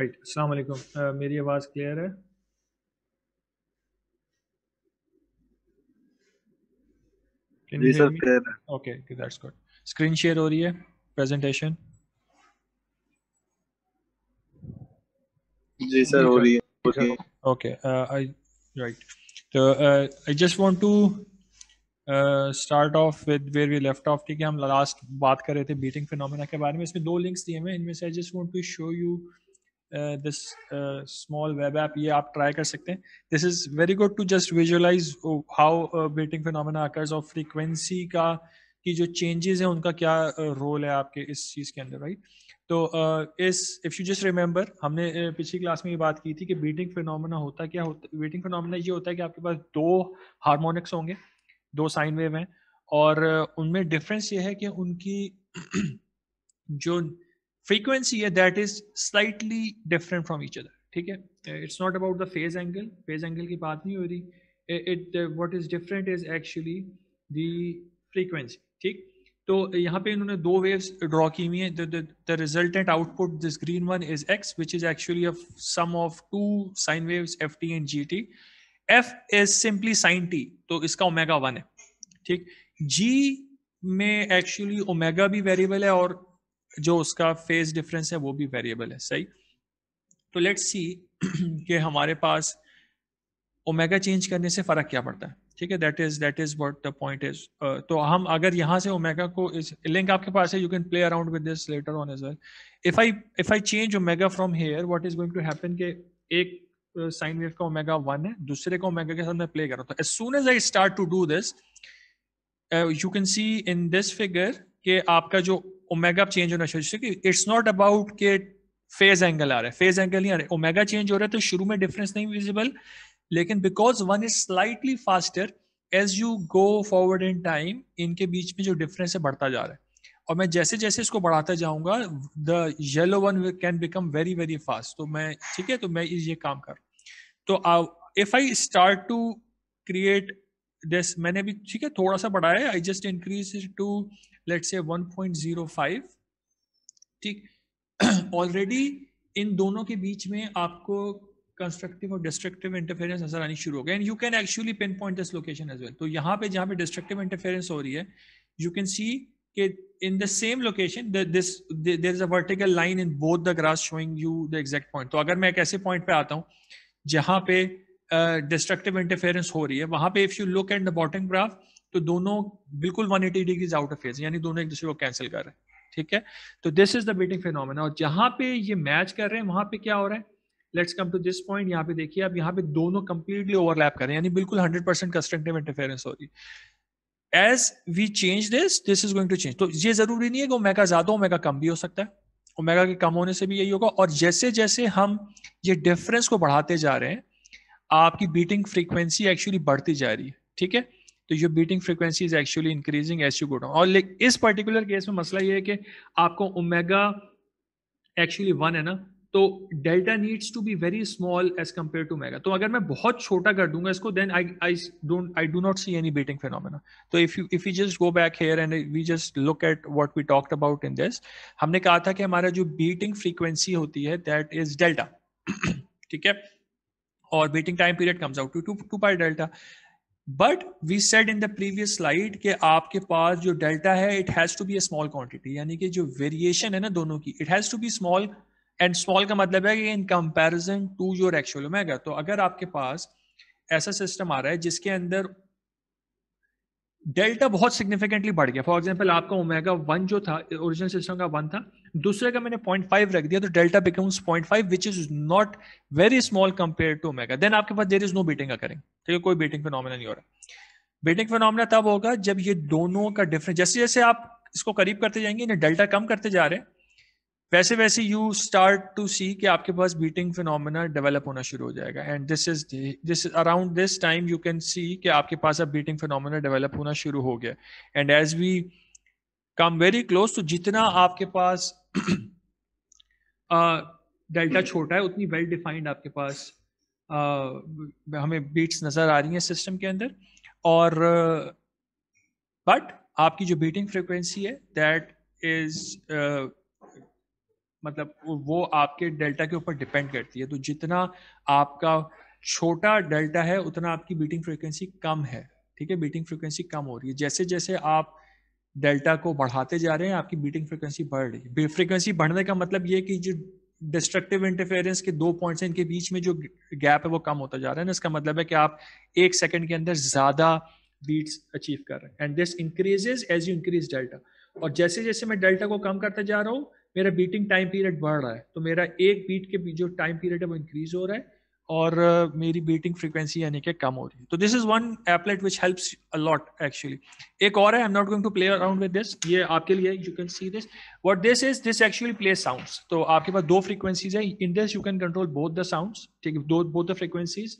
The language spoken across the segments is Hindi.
राइट अस्सलाम वालेकुम मेरी आवाज़ क्लियर है? जी सर क्लियर है। Okay that's good screen share हो रही है? प्रेजेंटेशन जी सर हो रही है। ओके आई राइट तो I just want to start off with where we left off ठीक है हम लास्ट बात कर रहे थे बीटिंग फिनोमेना के बारे में। इसमें दो लिंक्स दिए हैं। इनमें से I just want to show you this small web app ये आप ट्राई कर सकते हैं। This is very good to just visualise how beating phenomena occurs of frequency का की जो चेंजेस हैं उनका क्या रोल uh, है आपके इस चीज़ के अंदर राइट तो uh, इस इफ़ यू जस्ट रिमेंबर हमने uh, पिछली क्लास में ये बात की थी कि बीटिंग फिनोमेना होता क्या होता बीटिंग फिनोमेना ये होता है कि आपके पास दो हार्मोनिक्स होंगे दो साइन वेव हैं और उनमें डिफरेंस ये है कि उनकी जो फ्रीक्वेंसी है that is slightly different from each other ठीक है? It's not about the phase angle phase angle की बात नहीं हो रही. It what is different is actually the frequency ठीक? तो यहाँ पे इन्होंने दो वेव्स ड्रॉ की हुई है. The resultant output this green one is x which is actually a sum of two sine waves f t and g t f is simply sine t तो इसका ओमेगा वन है, ठीक? जी में एक्चुअली ओमेगा भी वेरिएबल है और जो उसका फ़ेज़ डिफरेंस है, वो भी वेरिएबल है, सही? तो लेट्स सी कि हमारे पास ओमेगा चेंज करने से फ़र्क क्या पड़ता है, ठीक है? That is that is what the point is तो हम अगर यहाँ से ओमेगा को इस लिंक आपके पास है you can play around with this later on as well if I if I change omega from here what is going to happen के एक साइन वेव का ओमेगा वन है, दूसरे का ओमेगा के साथ मैं प्ले कर रहा हूँ। As soon as I start to do this you can see in this figure के आपका जो ओमेगा चेंज होना चाहिए इट्स नॉट अबाउट के फ़ेज़ एंगल आ रहा है। फ़ेज़ एंगल नहीं आ रहा है। ओमेगा चेंज हो रहा है तो शुरू में डिफरेंस नहीं विजिबल लेकिन because one is slightly faster as you go forward in time इनके बीच में जो डिफरेंस है बढ़ता जा रहा है। और मैं जैसे जैसे इसको बढ़ाता जाऊँगा the yellow one can become very very fast तो मैं ठीक है? तो मैं ये काम कर तो if I start to create this मैंने भी ठीक है थोड़ा सा बढ़ाया I just increase to let's say 1.05 ठीक? ऑलरेडी इन दोनों के बीच में आपको कंस्ट्रक्टिव और डिस्ट्रक्टिव इंटरफेरेंस नज़र आनी शुरू हो गया। And you can actually pinpoint this location as well तो यहाँ पे जहाँ पे डिस्ट्रक्टिव इंटरफेरेंस हो रही है यू कैन सी कि in the same location the, there is a vertical line in both the graphs showing you the exact point. तो अगर मैं एक ऐसे पॉइंट पे आता हूँ जहाँ पे डिस्ट्रक्टिव uh, इंटरफेरेंस हो रही है वहाँ पे if you look at the bottom graph तो दोनों बिल्कुल 180 डिग्रीज आउट ऑफ़ फ़ेज़ यानी दोनों एक दूसरे को कैंसिल कर रहे हैं ठीक है? तो this is the beating phenomena और जहाँ पे ये मैच कर रहे हैं वहाँ पे क्या हो रहा है? Let's come to this point यहाँ पे देखिए अब यहाँ पे दोनों कंप्लीटली ओवरलैप कर रहे हैं यानी बिल्कुल 100 परसेंट कंस्ट्रक्टिव इंटरफेरेंस हो रही है। As we change this this is going to change तो ये ज़रूरी नहीं है कि ओमेगा ज़्यादा ओमेगा कम भी हो सकता है। ओमेगा के कम होने से भी यही होगा। और जैसे जैसे हम ये डिफरेंस को बढ़ाते जा रहे हैं आपकी बीटिंग फ्रीक्वेंसी एक्चुअली बढ़ती जा रही है, ठीक है? तो ये beating frequency is actually increasing as you go down और इस पर्टिकुलर केस में मसला ये है कि आपको ओमेगा एक्चुअली वन है ना तो delta needs to be very small as compare to omega तो अगर मैं बहुत छोटा कर दूँगा इसको then I I don't I do not see any beating phenomena तो if you if you just go back here and we just look at what we talked about in this हमने कहा था कि हमारा जो बीटिंग फ्रीक्वेंसी होती है दैट इज़ डेल्टा ठीक है? और beating time period comes out to two pi delta but we said in the previous slide कि आपके पास जो डेल्टा है it has to be a small quantity यानी कि जो वेरिएशन है ना दोनों की it has to be small and small का मतलब है कि in comparison to your actual omega तो अगर आपके पास ऐसा सिस्टम आ रहा है जिसके अंदर डेल्टा बहुत सिग्निफिकेंटली बढ़ गया। फॉर एग्जांपल आपका ओमेगा वन जो था ओरिजिनल सिस्टम का वन था दूसरे का मैंने पॉइंट फाइव रख दिया तो delta becomes point five which is not very small compare to omega then आपके पास देर इज़ नो बीटिंग करेंगे। ठीक है, कोई बीटिंग फिनोमिना नहीं हो रहा। बीटिंग फिनोमिना तब होगा जब ये दोनों का डिफरेंस जैसे जैसे आप इसको करीब करते जाएँगे इन्हें डेल्टा कम करते जा रहे हैं, वैसे वैसे यू स्टार्ट टू सी कि आपके पास बीटिंग फिनोमिना डेवलप होना शुरू हो जाएगा। And this is this around this time you can see कि आपके पास अब बीटिंग फिनोमिना डेवलप होना शुरू हो गया। And as we come very close तो जितना आपके पास डेल्टा छोटा है उतनी वेल डिफाइंड आपके पास uh, हमें बीट्स नज़र आ रही हैं सिस्टम के अंदर। और बट uh, आपकी जो बीटिंग फ्रिक्वेंसी है दैट इज़ मतलब वो आपके डेल्टा के ऊपर डिपेंड करती है। तो जितना आपका छोटा डेल्टा है उतना आपकी बीटिंग फ्रिक्वेंसी कम है ठीक है? बीटिंग फ्रिक्वेंसी कम हो रही है। जैसे जैसे आप डेल्टा को बढ़ाते जा रहे हैं, आपकी बीटिंग फ्रिक्वेंसी बढ़ रही है। फ्रिक्वेंसी बढ़ने का मतलब ये कि जो डिस्ट्रक्टिव इंटरफेरेंस के दो पॉइंट्स हैं, इनके बीच में जो गैप है वो कम होता जा रहा है ना। इसका मतलब है कि आप एक सेकंड के अंदर ज़्यादा बीट्स अचीव कर रहे हैं। And this increases as you increase delta और जैसे जैसे मैं डेल्टा को कम करता जा रहा हूँ, मेरा बीटिंग टाइम पीरियड बढ़ रहा है। तो मेरा एक बीट के जो टाइम पीरियड है वो इंक्रीज हो रहा है। और मेरी बीटिंग फ्रीक्वेंसी यानी कि कम हो रही है। तो this is one applet which helps a lot actually एक और है I am not going to play around with this ये आपके लिए you can see this what this is this actually play sounds तो आपके पास दो फ्रीक्वेंसीज है। In this you can control both the sounds ठीक है? दो बोथ द फ्रीक्वेंसीज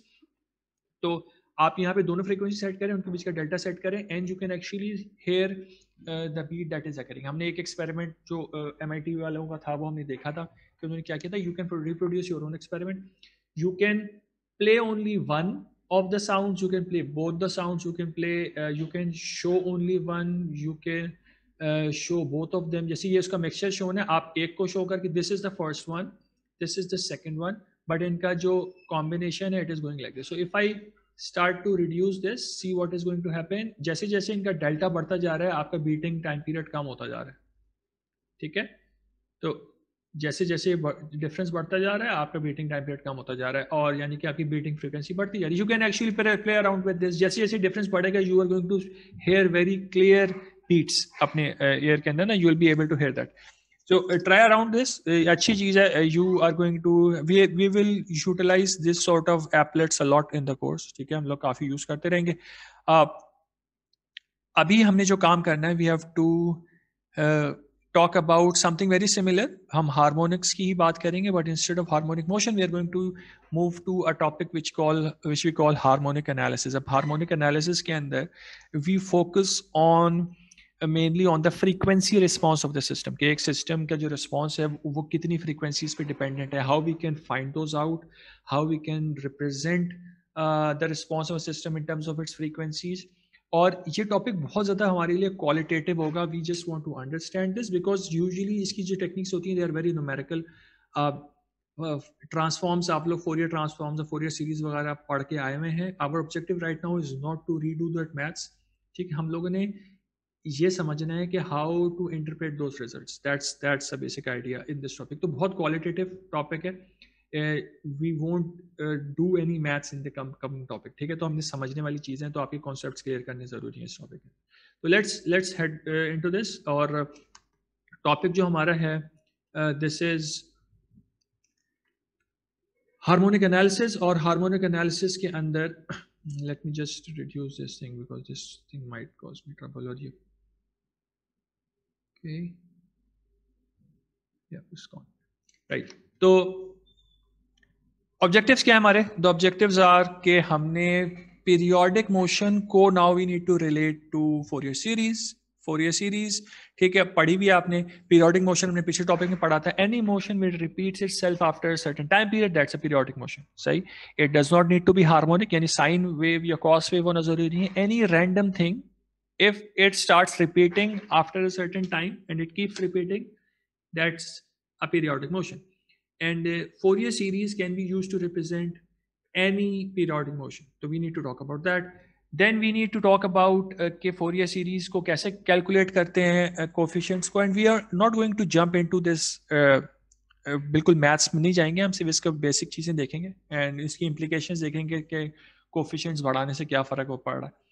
तो आप यहाँ पे दोनों फ्रीक्वेंसी सेट करें उनके बीच का डेल्टा सेट करें and you can actually hear the beat that is occurring हमने एक एक्सपेरिमेंट जो एम uh, वालों का था वो हमने देखा था कि उन्होंने क्या किया था? You can reproduce your own experiment you can play only one of the sounds you can play both the sounds you can play uh, you can show only one you can show both of them. जैसे ये इसका मिक्सचर शो है आप एक को शो करके this is the first one this is the second one but इनका जो कॉम्बिनेशन है it is going like this so if I start to reduce this see what is going to happen जैसे जैसे इनका डेल्टा बढ़ता जा रहा है आपका बीटिंग टाइम पीरियड कम होता जा रहा है। ठीक है? तो जैसे जैसे डिफरेंस बढ़ता जा रहा है आपका बीटिंग टाइम पीरियड कम होता जा रहा है और यानी कि आपकी बीटिंग फ्रीक्वेंसी बढ़ती जा रही है। You can actually play around with this जैसे जैसे डिफरेंस बढ़ेगा you are going to hear very clear beats अपने uh, के अंदर ना you will be able to hear that so try around this अच्छी चीज़ है you are going to we will utilise this sort of applets a lot in the course ठीक है? हम लोग काफ़ी यूज़ करते रहेंगे। अभी हमने जो काम करना है we have to talk about something very similar हम harmonics की ही बात करेंगे but instead of harmonic motion we are going to move to a topic which call which we call harmonic analysis अब harmonic analysis के अंदर we focus on mainly on the frequency response of the system कि एक सिस्टम का जो रिस्पॉन्स है वो कितनी फ्रीक्वेंसीज पे डिपेंडेंट है how we can find those out how we can represent the response of system in terms of its frequencies और ये टॉपिक बहुत ज़्यादा हमारे लिए क्वालिटेटिव होगा। We just want to understand this because usually इसकी जो टेक्निक्स होती हैं they are very numerical transforms आप लोग फोरियर ट्रांसफॉर्म्स फोरियर सीरीज़ वगैरह पढ़ के आए हुए हैं। Our objective right now is not to redo that maths ठीक हम लोगों ने ये समझना है कि how to interpret those result that's that's a basic idea in this topic तो बहुत क्वालिटेटिव टॉपिक है। We won't do any maths in the coming topic ठीक है? तो हमने समझने वाली चीज़ें हैं तो आपके कॉन्सेप्ट क्लियर करने ज़रूरी है इस टॉपिक में। तो let's let's head into this और टॉपिक जो हमारा है दिस इज़ हार्मोनिक एनालिसिस और हार्मोनिक एनालिसिस के अंदर, let me just reduce this thing because this thing might cause me trouble or you okay. Yeah, it's objectives क्या है हमारे? द ऑब्जेक्टिव्स आर के हमने पीरियोडिक मोशन को now we need to relate to Fourier series Fourier series ठीक है, पढ़ी भी आपने पीरियोडिक मोशन हमने पिछले टॉपिक में पढ़ा था। Any motion will repeats itself after certain time period that's a periodic motion सही? It does not need to be harmonic यानी साइन वेव या कॉस वेव होना ज़रूरी नहीं है। Any random thing if it start repeating after a certain time and it keeps repeating, that's a periodic motion and uh, Fourier series can be used to represent any periodic motion. So we need to talk about that. Then we need to talk about uh, कि Fourier series को कैसे calculate करते हैं uh, coefficients को and we are not going to jump into this uh, uh, बिल्कुल मैथ्स में नहीं जाएंगे हम सिर्फ इसका बेसिक चीज़ें देखेंगे एंड इसकी इम्प्लीकेशन देखेंगे कि कोफिशियंट्स बढ़ाने से क्या फ़र्क हो पड़ रहा है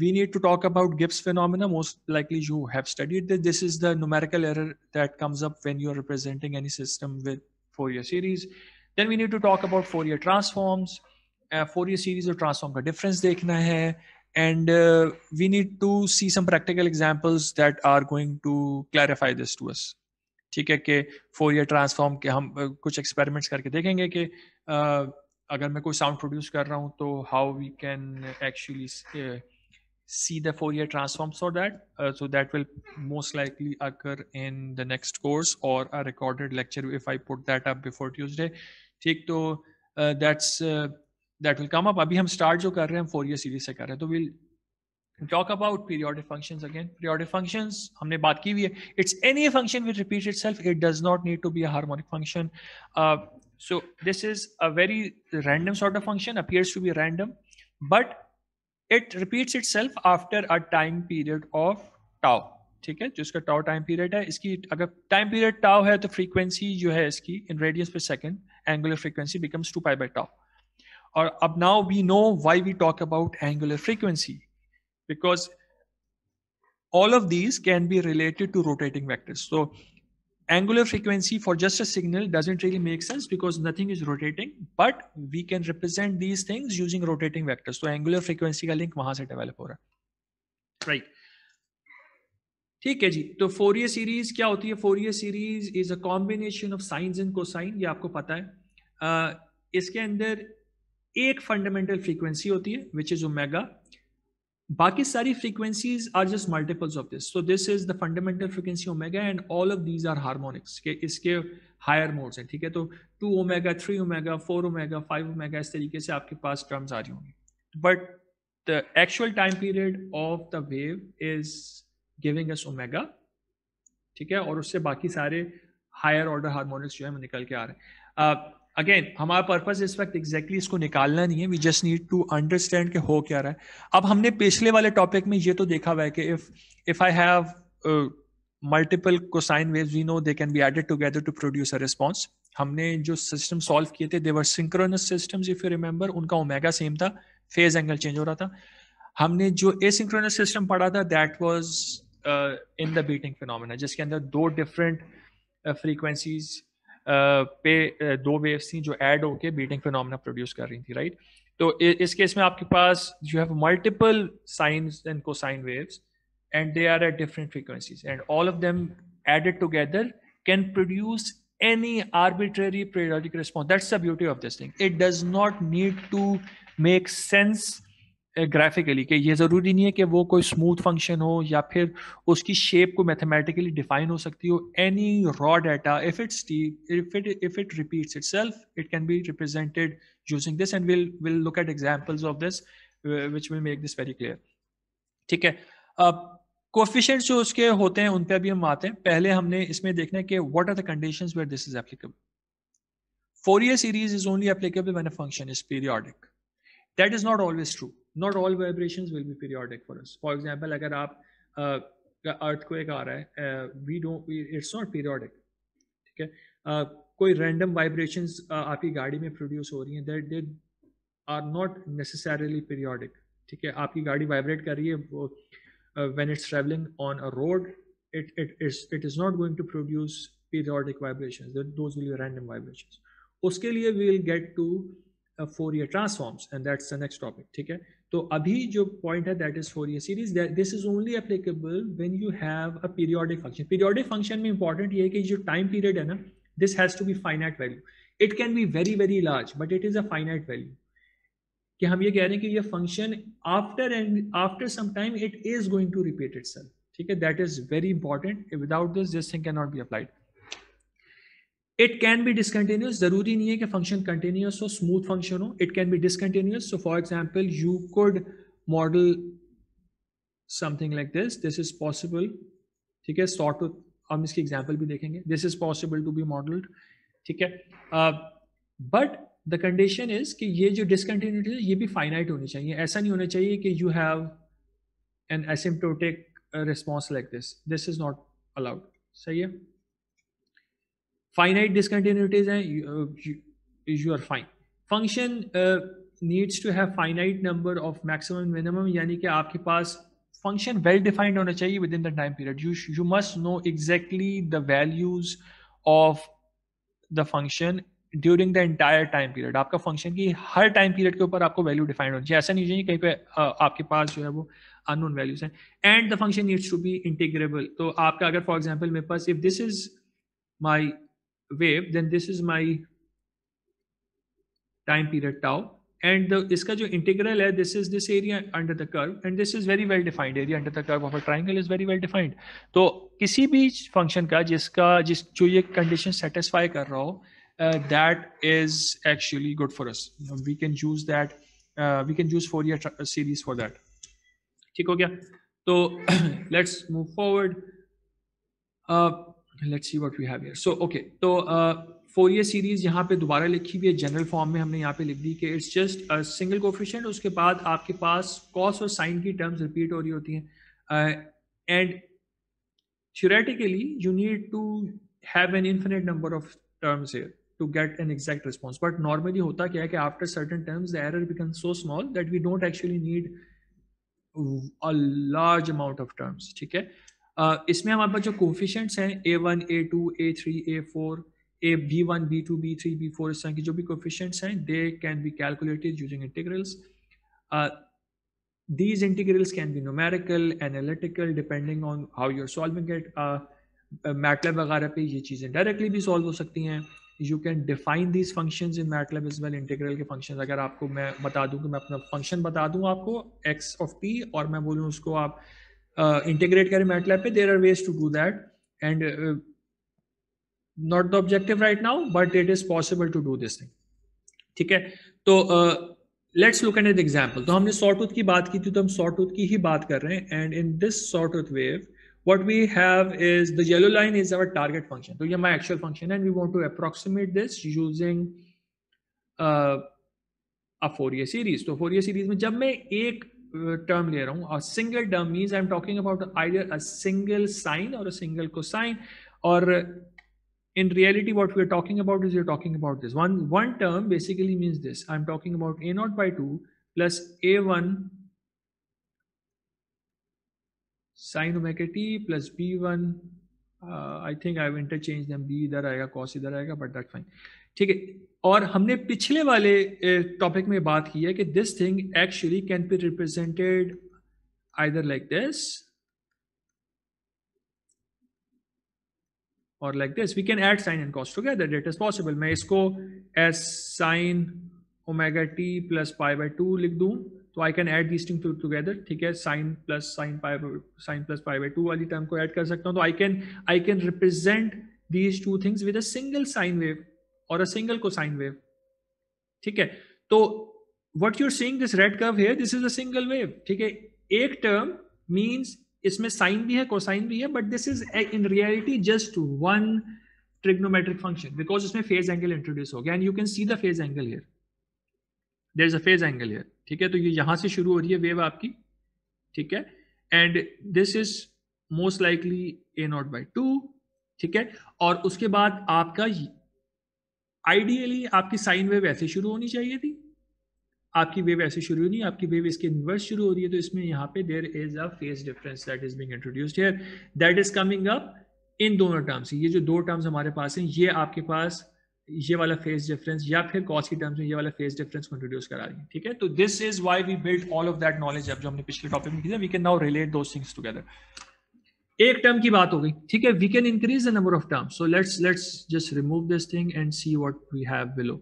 we need to talk about Gibbs phenomena. Most likely you have studied this. This is the numerical error that comes up when you are representing any system with Fourier series. Then we need to talk about Fourier transforms. Uh, Fourier series or transform का difference देखना है and uh, we need to see some practical examples that are going to clarify this to us. ठीक है कि फोरियर ट्रांसफॉर्म के हम uh, कुछ एक्सपेरिमेंट्स करके देखेंगे कि uh, अगर मैं कोई साउंड प्रोड्यूस कर रहा हूँ तो how we can actually see the Fourier transforms for that. Uh, so that will most likely occur in the next course or a recorded lecture if I put that up before Tuesday. ठीक तो uh, that's uh, that will come up. अभी हम start जो कर रहे हैं हम Fourier series से कर रहे हैं तो we'll talk about periodic functions again periodic functions हमने बात की हुई है it's any function which repeats itself it does not need to be a harmonic function uh, so this is a very random sort of function appears to be random but it repeats itself after a time period of tau, ठीक है? जो इसका टाउ टाइम पीरियड है, इसकी अगर टाइम पीरियड टाउ है तो फ्रीक्वेंसी जो है इसकी in radians per second angular frequency becomes two pi by tau और अब now we know why we talk about angular frequency because all of these can be related to rotating vectors. So angular frequency for just a signal doesn't really make sense because nothing is rotating, but we can represent these things using rotating vectors. So angular frequency का link वहाँ से develop हो रहा है. Right. ठीक है जी तो फोरियर सीरीज़ क्या होती है Fourier series is a combination of sines and cosine ये आपको पता है uh, इसके अंदर एक फंडामेंटल फ्रीक्वेंसी होती है विच इज़ ओमेगा बाकी सारी frequencies are just multiples of this so this is the fundamental frequency omega and all of these are harmonics के इसके हायर मोड्स हैं, ठीक है? तो two omega three omega four omega five omega इस तरीके से आपके पास टर्म्स आ रही होंगी। But the actual time period of the wave is giving as omega ठीक है? और उससे बाकी सारे हायर ऑर्डर हार्मोनिक्स जो है निकल के आ रहे हैं। अगेन हमारा पर्पज इस वक्त एग्जैक्टली exactly इसको निकालना नहीं है। We just need to understand के हो क्या रहा है। अब हमने पिछले वाले टॉपिक में ये तो देखा हुआ है कि if if I have multiple cosine waves we know they can be added together to produce a response हमने जो सिस्टम सॉल्व किए थे they were synchronous systems if you remember उनका ओमेगा सेम था। फ़ेज़ एंगल चेंज हो रहा था। हमने जो एसिंक्रोनस सिस्टम पढ़ा था that was in the beating phenomena जिसके अंदर दो डिफरेंट फ्रीक्वेंसीज uh, पे दो वेव्स थी जो एड होके बीटिंग फिनोमिना प्रोड्यूस कर रही थी राइट तो इस केस में आपके पास you have multiple sines and cosine waves and they are at different frequencies and all of them added together can produce any arbitrary periodic response that's the beauty of this thing it does not need to make sense graphically कि ये ज़रूरी नहीं है कि वो कोई स्मूथ फ़ंक्शन हो या फिर उसकी शेप को मैथमेटिकली डिफाइन हो सकती हो। Any raw data if it's if it if it repeats itself it can be represented using this and will will look at examples of this which will make this very clear ठीक है? अब कोफिशेंट्स जो उसके होते हैं, उन पे अभी हम आते हैं। पहले हमने इसमें देखना है कि what are the conditions where this is applicable Fourier series is only applicable when a function is periodic. That is not always true. Not all vibration will be periodic for us for example अगर आप अर्थ को एक आ रहा है we don't it's not periodic ठीक है? कोई रैंडम वाइब्रेशन आपकी गाड़ी में प्रोड्यूस हो रही हैं that they are not necessarily periodic ठीक है? आपकी गाड़ी वाइब्रेट कर रही है, वो when it's travelling on a road it it it's it is not going to produce periodic vibration those will random vibration उसके लिए we will get to uh, Fourier transforms and that's the next topic ठीक है? तो अभी जो पॉइंट है that is Fourier series this is only applicable when you have a periodic function periodic function में इंपॉर्टेंट ये है कि जो टाइम पीरियड है ना this has to be finite value it can be very very large but it is a finite value कि हम ये कह रहे हैं कि ये function after and after some time it is going to repeat it ठीक है? That is very important without this this thing can not be applied it can be discontinuous ज़रूरी नहीं है कि फ़ंक्शन कंटिन्यूस हो स्मूथ फ़ंक्शन हो. It can be discontinuous so for example you could model something like this this is possible ठीक है? सॉर्ट हम इसकी एग्ज़ाम्पल भी देखेंगे. This is possible to be modelled ठीक है? बट द कंडीशन इज़ कि ये जो डिसकंटिन्यूटी है, ये भी फाइनाइट होनी चाहिए. ऐसा नहीं होना चाहिए कि you have an asymptotic response like this this is not allowed सही है? finite discontinuities hain you uh, are fine. Function needs to have finite number of maxima minimum यानी कि आपके पास फ़ंक्शन वेल डिफाइंड होना चाहिए within the time period you you must know exactly the values of the function during the entire time period आपका फ़ंक्शन की हर टाइम पीरियड के ऊपर आपको वैल्यू डिफाइंड होना चाहिए। ऐसा नहीं चाहिए कहीं पर uh, आपके पास जो है वो अनोन वैल्यूज़ हैं। And the function needs to be integrable तो आपका अगर फॉर एग्ज़ाम्पल मेरे पास if this is my wave then this is my time period tau and the iska jo integral hai this is this area under the curve and this is very well defined area under the curve of a triangle is very well defined तो किसी भी फ़ंक्शन का जिसका जिस जो ये कंडीशन सेटिस्फाई कर रहा हो that is actually good for us we can use that uh, we can use Fourier series for that ठीक हो गया तो let's move forward let's see what we have here so okay तो uh, फोरियर सीरीज़ यहाँ पे दोबारा लिखी हुई है जनरल फॉर्म में हमने यहाँ पे लिख दी कि इट्स जस्ट सिंगल कोफिशियंट उसके बाद आपके पास कॉस और साइन की टर्म्स रिपीट हो रही होती है। And theoretically you need to have an infinite number of terms here to get an exact response but normally होता क्या है कि after certain terms the error become so small that we don't actually need a large amount of terms ठीक है? इसमें हमारे पास जो कोफिशेंट्स हैं A one A two A three A four A B one B two B three B four इस तरह की जो भी कोफिशेंट्स हैं they can be calculated using integrals these integrals can be numerical, analytical, depending on how you're solving it. MATLAB वगैरह पे ये चीज़ें डायरेक्टली भी सॉल्व हो सकती हैं. You can define these functions in MATLAB is well integral के फ़ंक्शन अगर आपको मैं बता दूँ कि मैं अपना फ़ंक्शन बता दूँ आपको एक्स ऑफ़ पी और मैं बोलूँ उसको आप uh, करें मैटलब पे there are ways to do that and not the objective right now but it is possible to do this thing ठीक है तो uh, let's look at an example तो हमने सॉटूथ की बात की थी तो हम सॉटूथ की ही बात कर रहे हैं and in this sawtooth wave what we have is the yellow line is our target function so yeah my actual function and we want to approximate this using uh, a Fourier series तो Fourier series में जब मैं एक टर्म ले रहा हूँ a single term means I'm talking about either a single sine or a single cosine or in reality what we're talking about is you're talking about this one one term basically means this i'm talking about a naught by 2 plus a1 sine omega t plus b1 uh, i think i've interchanged them b इधर आएगा cos इधर आएगा but that's fine ठीक है और हमने पिछले वाले टॉपिक में बात की है कि this thing actually can be represented either like this और like this we can add sine and cos together that is possible मैं इसको as sine omega t plus pi by two लिख दू तो I can add this thing two together ठीक है? Sine plus sine pi sine plus pi by two वाली टर्म को एड कर सकता हूँ। तो I can I can represent these two things with a single sine wave or a single cosine wave. ठीक है? तो what you're seeing, this red curve here, this is a single wave. ठीक है? एक टर्म means इसमें साइन भी है कोसाइन भी है but this is in reality just one trigonometric function because इसमें फ़ेज़ एंगल इंट्रोड्यूस हो गया. And you can see the phase angle here there is a phase angle here ठीक है? तो ये यहाँ से शुरू हो रही है वेव आपकी. ठीक है? And this is most likely a not by two ठीक है? और उसके बाद आपका आइडियली आपकी साइन वेव ऐसे शुरू होनी चाहिए थी। आपकी वेव ऐसे शुरू नहीं, आपकी वेव इसके इन्वर्स शुरू हो रही है तो इसमें यहाँ पे there is a phase difference that is being introduced here that is coming up in दोनों टर्म्स ये जो दो टर्म्स हमारे पास हैं, ये आपके पास ये वाला फेस डिफरेंस या फिर कॉस की टर्म्स में ये वाला फेस डिफरेंस को इंट्रोड्यूस करा रही है, ठीक है? तो this is why we build all of that knowledge अब जो हमने पिछले टॉपिक में किया। वी कैन नाउ रिलेट दो थिंग्स टुगेदर एक टर्म की बात हो गई। ठीक है? We can increase the number of terms so let's let's just remove this thing and see what we have below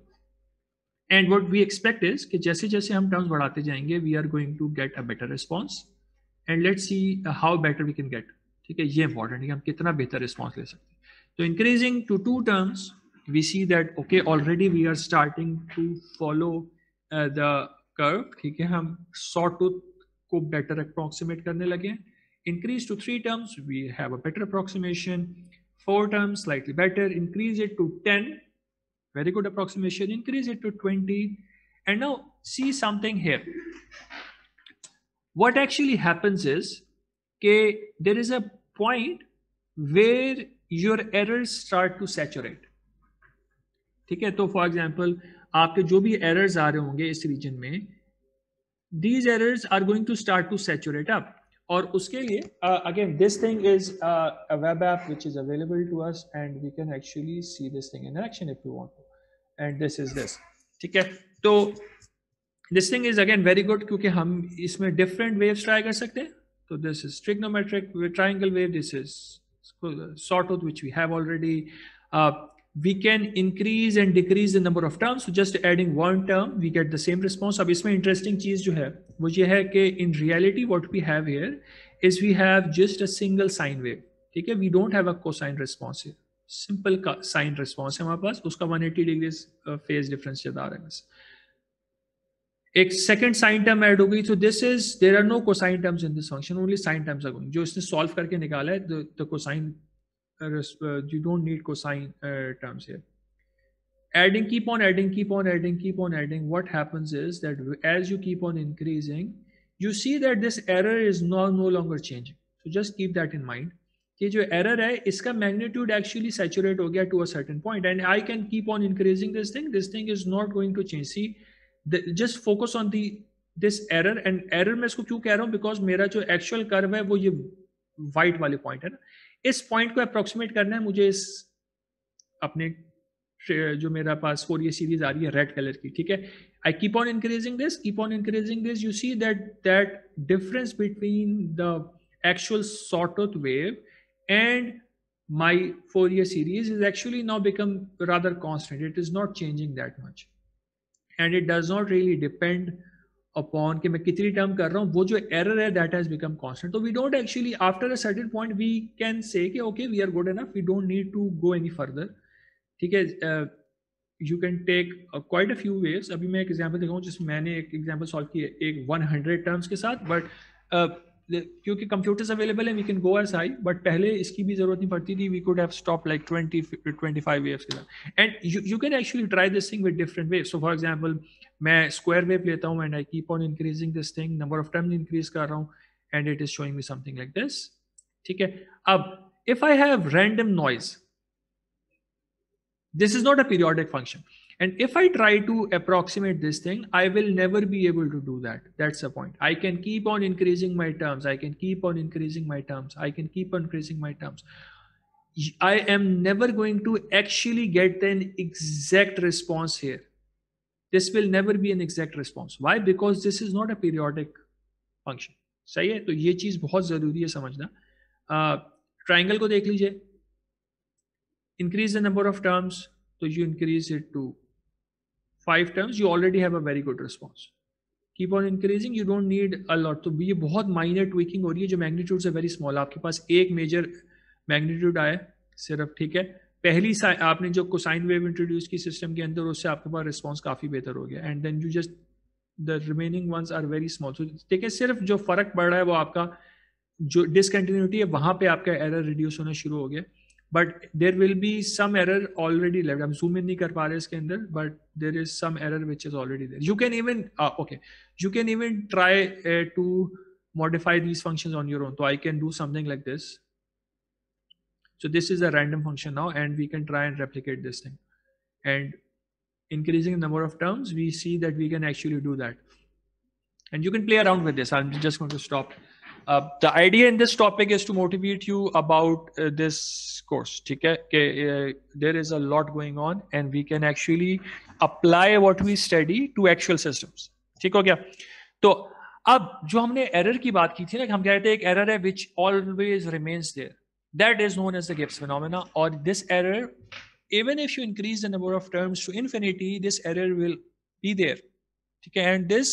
and what we expect is कि जैसे जैसे हम टर्म्स बढ़ाते जाएँगे we are going to get a better response and let see how better we can get ठीक है? ये इंपॉर्टेंट है हम कितना बेहतर रिस्पॉन्स ले सकते हैं। तो increasing to two terms we see that okay already we are starting to follow the curve ठीक है? हम शॉर्ट टूथ को बेटर अप्रोक्सीमेट करने लगे increase to three terms we have a better approximation four terms slightly better increase it to ten very good approximation increase it to 20 and now see something here what actually happens is okay, there is a point where your errors start to saturate ठीक है तो फॉर एग्जाम्पल आपके जो भी एरर्स आ रहे होंगे इस रीजन में these errors are going to start to saturate up और उसके लिए again this thing is a web app which is available to us and we can actually see this thing in action if you want to and this is this ठीक है? तो this thing is again very good क्योंकि हम इसमें डिफरेंट वेव्स ट्राई कर सकते हैं। तो this is trigonometric triangle wave this is of which we have already uh, we can increase and decrease the number of terms so just adding one term we get the same response अब इसमें interesting चीज़ जो है वो ये है कि in reality what we have here is we have just a single sine wave ठीक है we don't have a cosine response here simple का साइन रिस्पॉन्स है हमारे पास उसका 180 डिग्री फ़ेज़ डिफरेंस ज़्यादा आ रहा है एक सेकंड साइन टर्म ऐड हो गई तो this is there are no cosine terms in this function only sine terms are going जो इसने सॉल्व करके निकाला है the cosine you don't need cosine terms here adding, keep on adding, keep on adding, keep on adding. What happens is that as you keep on increasing, you see that this error is no no longer changing. So, just keep that in mind. कि जो एरर है, इसका मैग्नीट्यूड एक्चुअली सैचुरेट हो गया to a certain point and I can keep on increasing this thing this thing is not going to change see just focus on the this error and error मैं इसको क्यों कह रहा हूँ? बिकॉज़ मेरा जो एक्चुअल कर्व है, वो ये वाइट वाले पॉइंट है ना। इस पॉइंट को अप्रोक्सीमेट करना है मुझे इस अपने जो मेरा पास फोर ये सीरीज़ आ रही है रेड कलर की ठीक है I keep on increasing this keep on increasing this you see that that difference between the actual sort wave and my Fourier series is actually now become rather constant. It is not changing that much. and it does not really depend upon कि मैं कितनी टर्म कर रहा हूँ, वो जो एरर है दैट हैज़ बिकम कांस्टेंट तो we don't actually after a certain point we can say कि okay we are good enough we don't need to go any further ठीक है you can take quite a few waves अभी मैं एक एग्जांपल दिखाऊँ, जिसमें मैंने एक एग्जांपल सॉल्व की एक 100 टर्म्स के साथ बट क्योंकि कंप्यूटर्स अवेलेबल है we can go as high but पहले इसकी भी ज़रूरत नहीं पड़ती थी we could have stop like twenty twenty five waves के साथ। And you can actually try this thing with different wave so for example मैं स्क्वायर वेव लेता हूँ and I keep on increasing this thing number of terms increase कर रहा हूँ and it is showing me something like this ठीक है? अब if I have random noise this is not a periodic function. And if I try to approximate this thing, I will never be able to do that. That's the point. I can keep on increasing my terms. I can keep on increasing my terms. I can keep on increasing my terms. I am never going to actually get an exact response here. This will never be an exact response. Why? Because this is not a periodic function. सही है तो ये चीज बहुत जरूरी है समझना ट्राइंगल को देख लीजिए increase the number of terms तो you increase it to five terms, you already have a very good response. Keep on increasing, you don't need a lot. तो ये बहुत माइनर ट्विकिंग हो रही है जो मैग्नीट्यूड से वेरी स्मॉल आपके पास एक मेजर मैग्नीट्यूड आया सिर्फ़ ठीक है। पहली आपने जो कोसाइन वेव इंट्रोड्यूस की सिस्टम के अंदर उससे आपके पास रिस्पॉन्स काफ़ी बेहतर हो गया। And then you just the remaining ones are very small so देखिए सिर्फ़ जो फ़र्क पड़ रहा है वो आपका जो डिसकंटिन्यूटी है वहाँ पे आपका एरर रिड्यूस होना शुरू हो गया। But there will be some error already left. I'm zoom in nahi kar pa iske andar but there is some error which is already there. You can even uh, okay. You can even try uh, to modify these functions on your own. So i can do something like this. So this is a random function now and we can try and replicate this thing. And increasing the number of terms we see that we can actually do that. And you can play around with this. I'm just going to stop uh, the idea in this topic is to motivate you about uh, this course okay uh, there is a lot going on and we can actually apply what we study to actual systems ठीक हो गया तो अब जो हमने एरर की बात की थी ना हम कह रहे थे एक एरर है which always remains there that is known as the Gibbs phenomena और this error even if you increase the number of terms to infinity this error will be there okay and this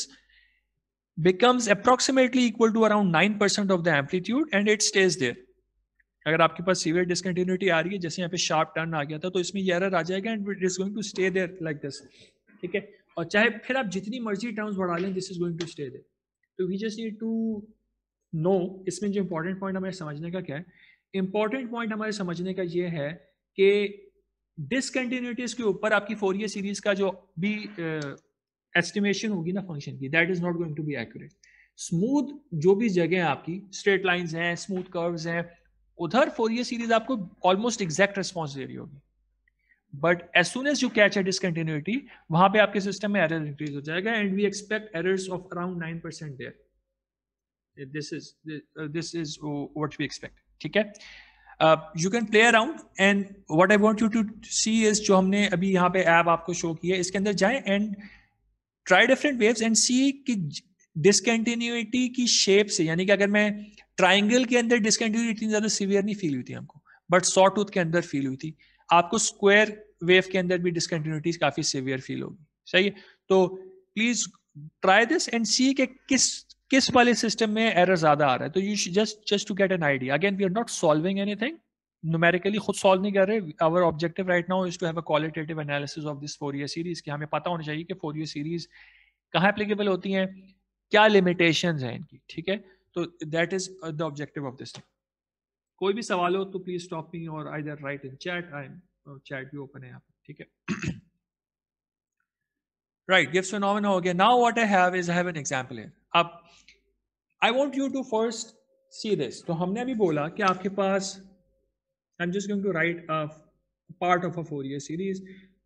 becomes approximately equal to around 9% of the amplitude and it stays there. अगर आपके पास सीवियर डिसकंटिन्यूटी आ रही है, जैसे यहाँ पे शार्प टर्न आ गया था तो इसमें एरर आ जाएगा and it is going to stay there like this ठीक है? और चाहे फिर आप जितनी मर्ज़ी टर्म्स बढ़ा लें this is going to stay there तो we just need to know इसमें जो इंपॉर्टेंट पॉइंट हमारे समझने का क्या है? इंपॉर्टेंट पॉइंट हमारे समझने का ये है कि डिसकंटिन्यूटीज के ऊपर आपकी फोरियर सीरीज़ का जो भी एस्टिमेशन होगी ना फ़ंक्शन की that is not going to be accurate smooth जो भी जगह है आपकी स्ट्रेट लाइंस हैं स्मूथ कर्व्स हैं, उधर फोरियर सीरीज़ आपको ऑलमोस्ट एग्जैक्ट रिस्पॉन्स दे रही होगी. But as soon as you catch a discontinuity वहाँ पे आपके सिस्टम में एरर इंक्रीज हो जाएगा and we expect errors of around nine percent there this is this is what we expect ठीक है? You can play around and what I want you to see is जो हमने अभी यहाँ पे ऐप आपको शो की है, इसके अंदर जाए and try different waves and see कि डिसकंटिन्यूटी की शेप से, यानी कि अगर मैं ट्राइंगल के अंदर डिसकंटिन्यूटी इतनी ज़्यादा सीवियर नहीं फील हुई थी हमको बट सॉ टूथ के अंदर फील हुई थी, आपको स्क्वायर वेव के अंदर भी डिसकंटिन्यूटी काफ़ी सीवियर फील होगी। सही है? तो please try this and see के किस किस वाले सिस्टम में एरर ज़्यादा आ रहा है। तो you just just to get an idea again we are not solving anything numerically खुद सॉल्व नहीं कर रहे। Our objective right now is to have a qualitative analysis of this Fourier series कि हमें पता होना चाहिए कि फोर ईयर सीरीज़ कहाँ एप्लीकेबल होती हैं, क्या लिमिटेशंस हैं इनकी, ठीक है? तो that is the objective of this thing कोई भी सवाल हो तो प्लीज़ स्टॉप मी और I write in chat I am chat भी ओपन है यहाँ ठीक है? Right gives phenomena हो गया। Now what I have is, I have an example here. अब, I want you to first see this. तो हमने अभी बोला कि आपके पास I'm just going to write a part of a Fourier series.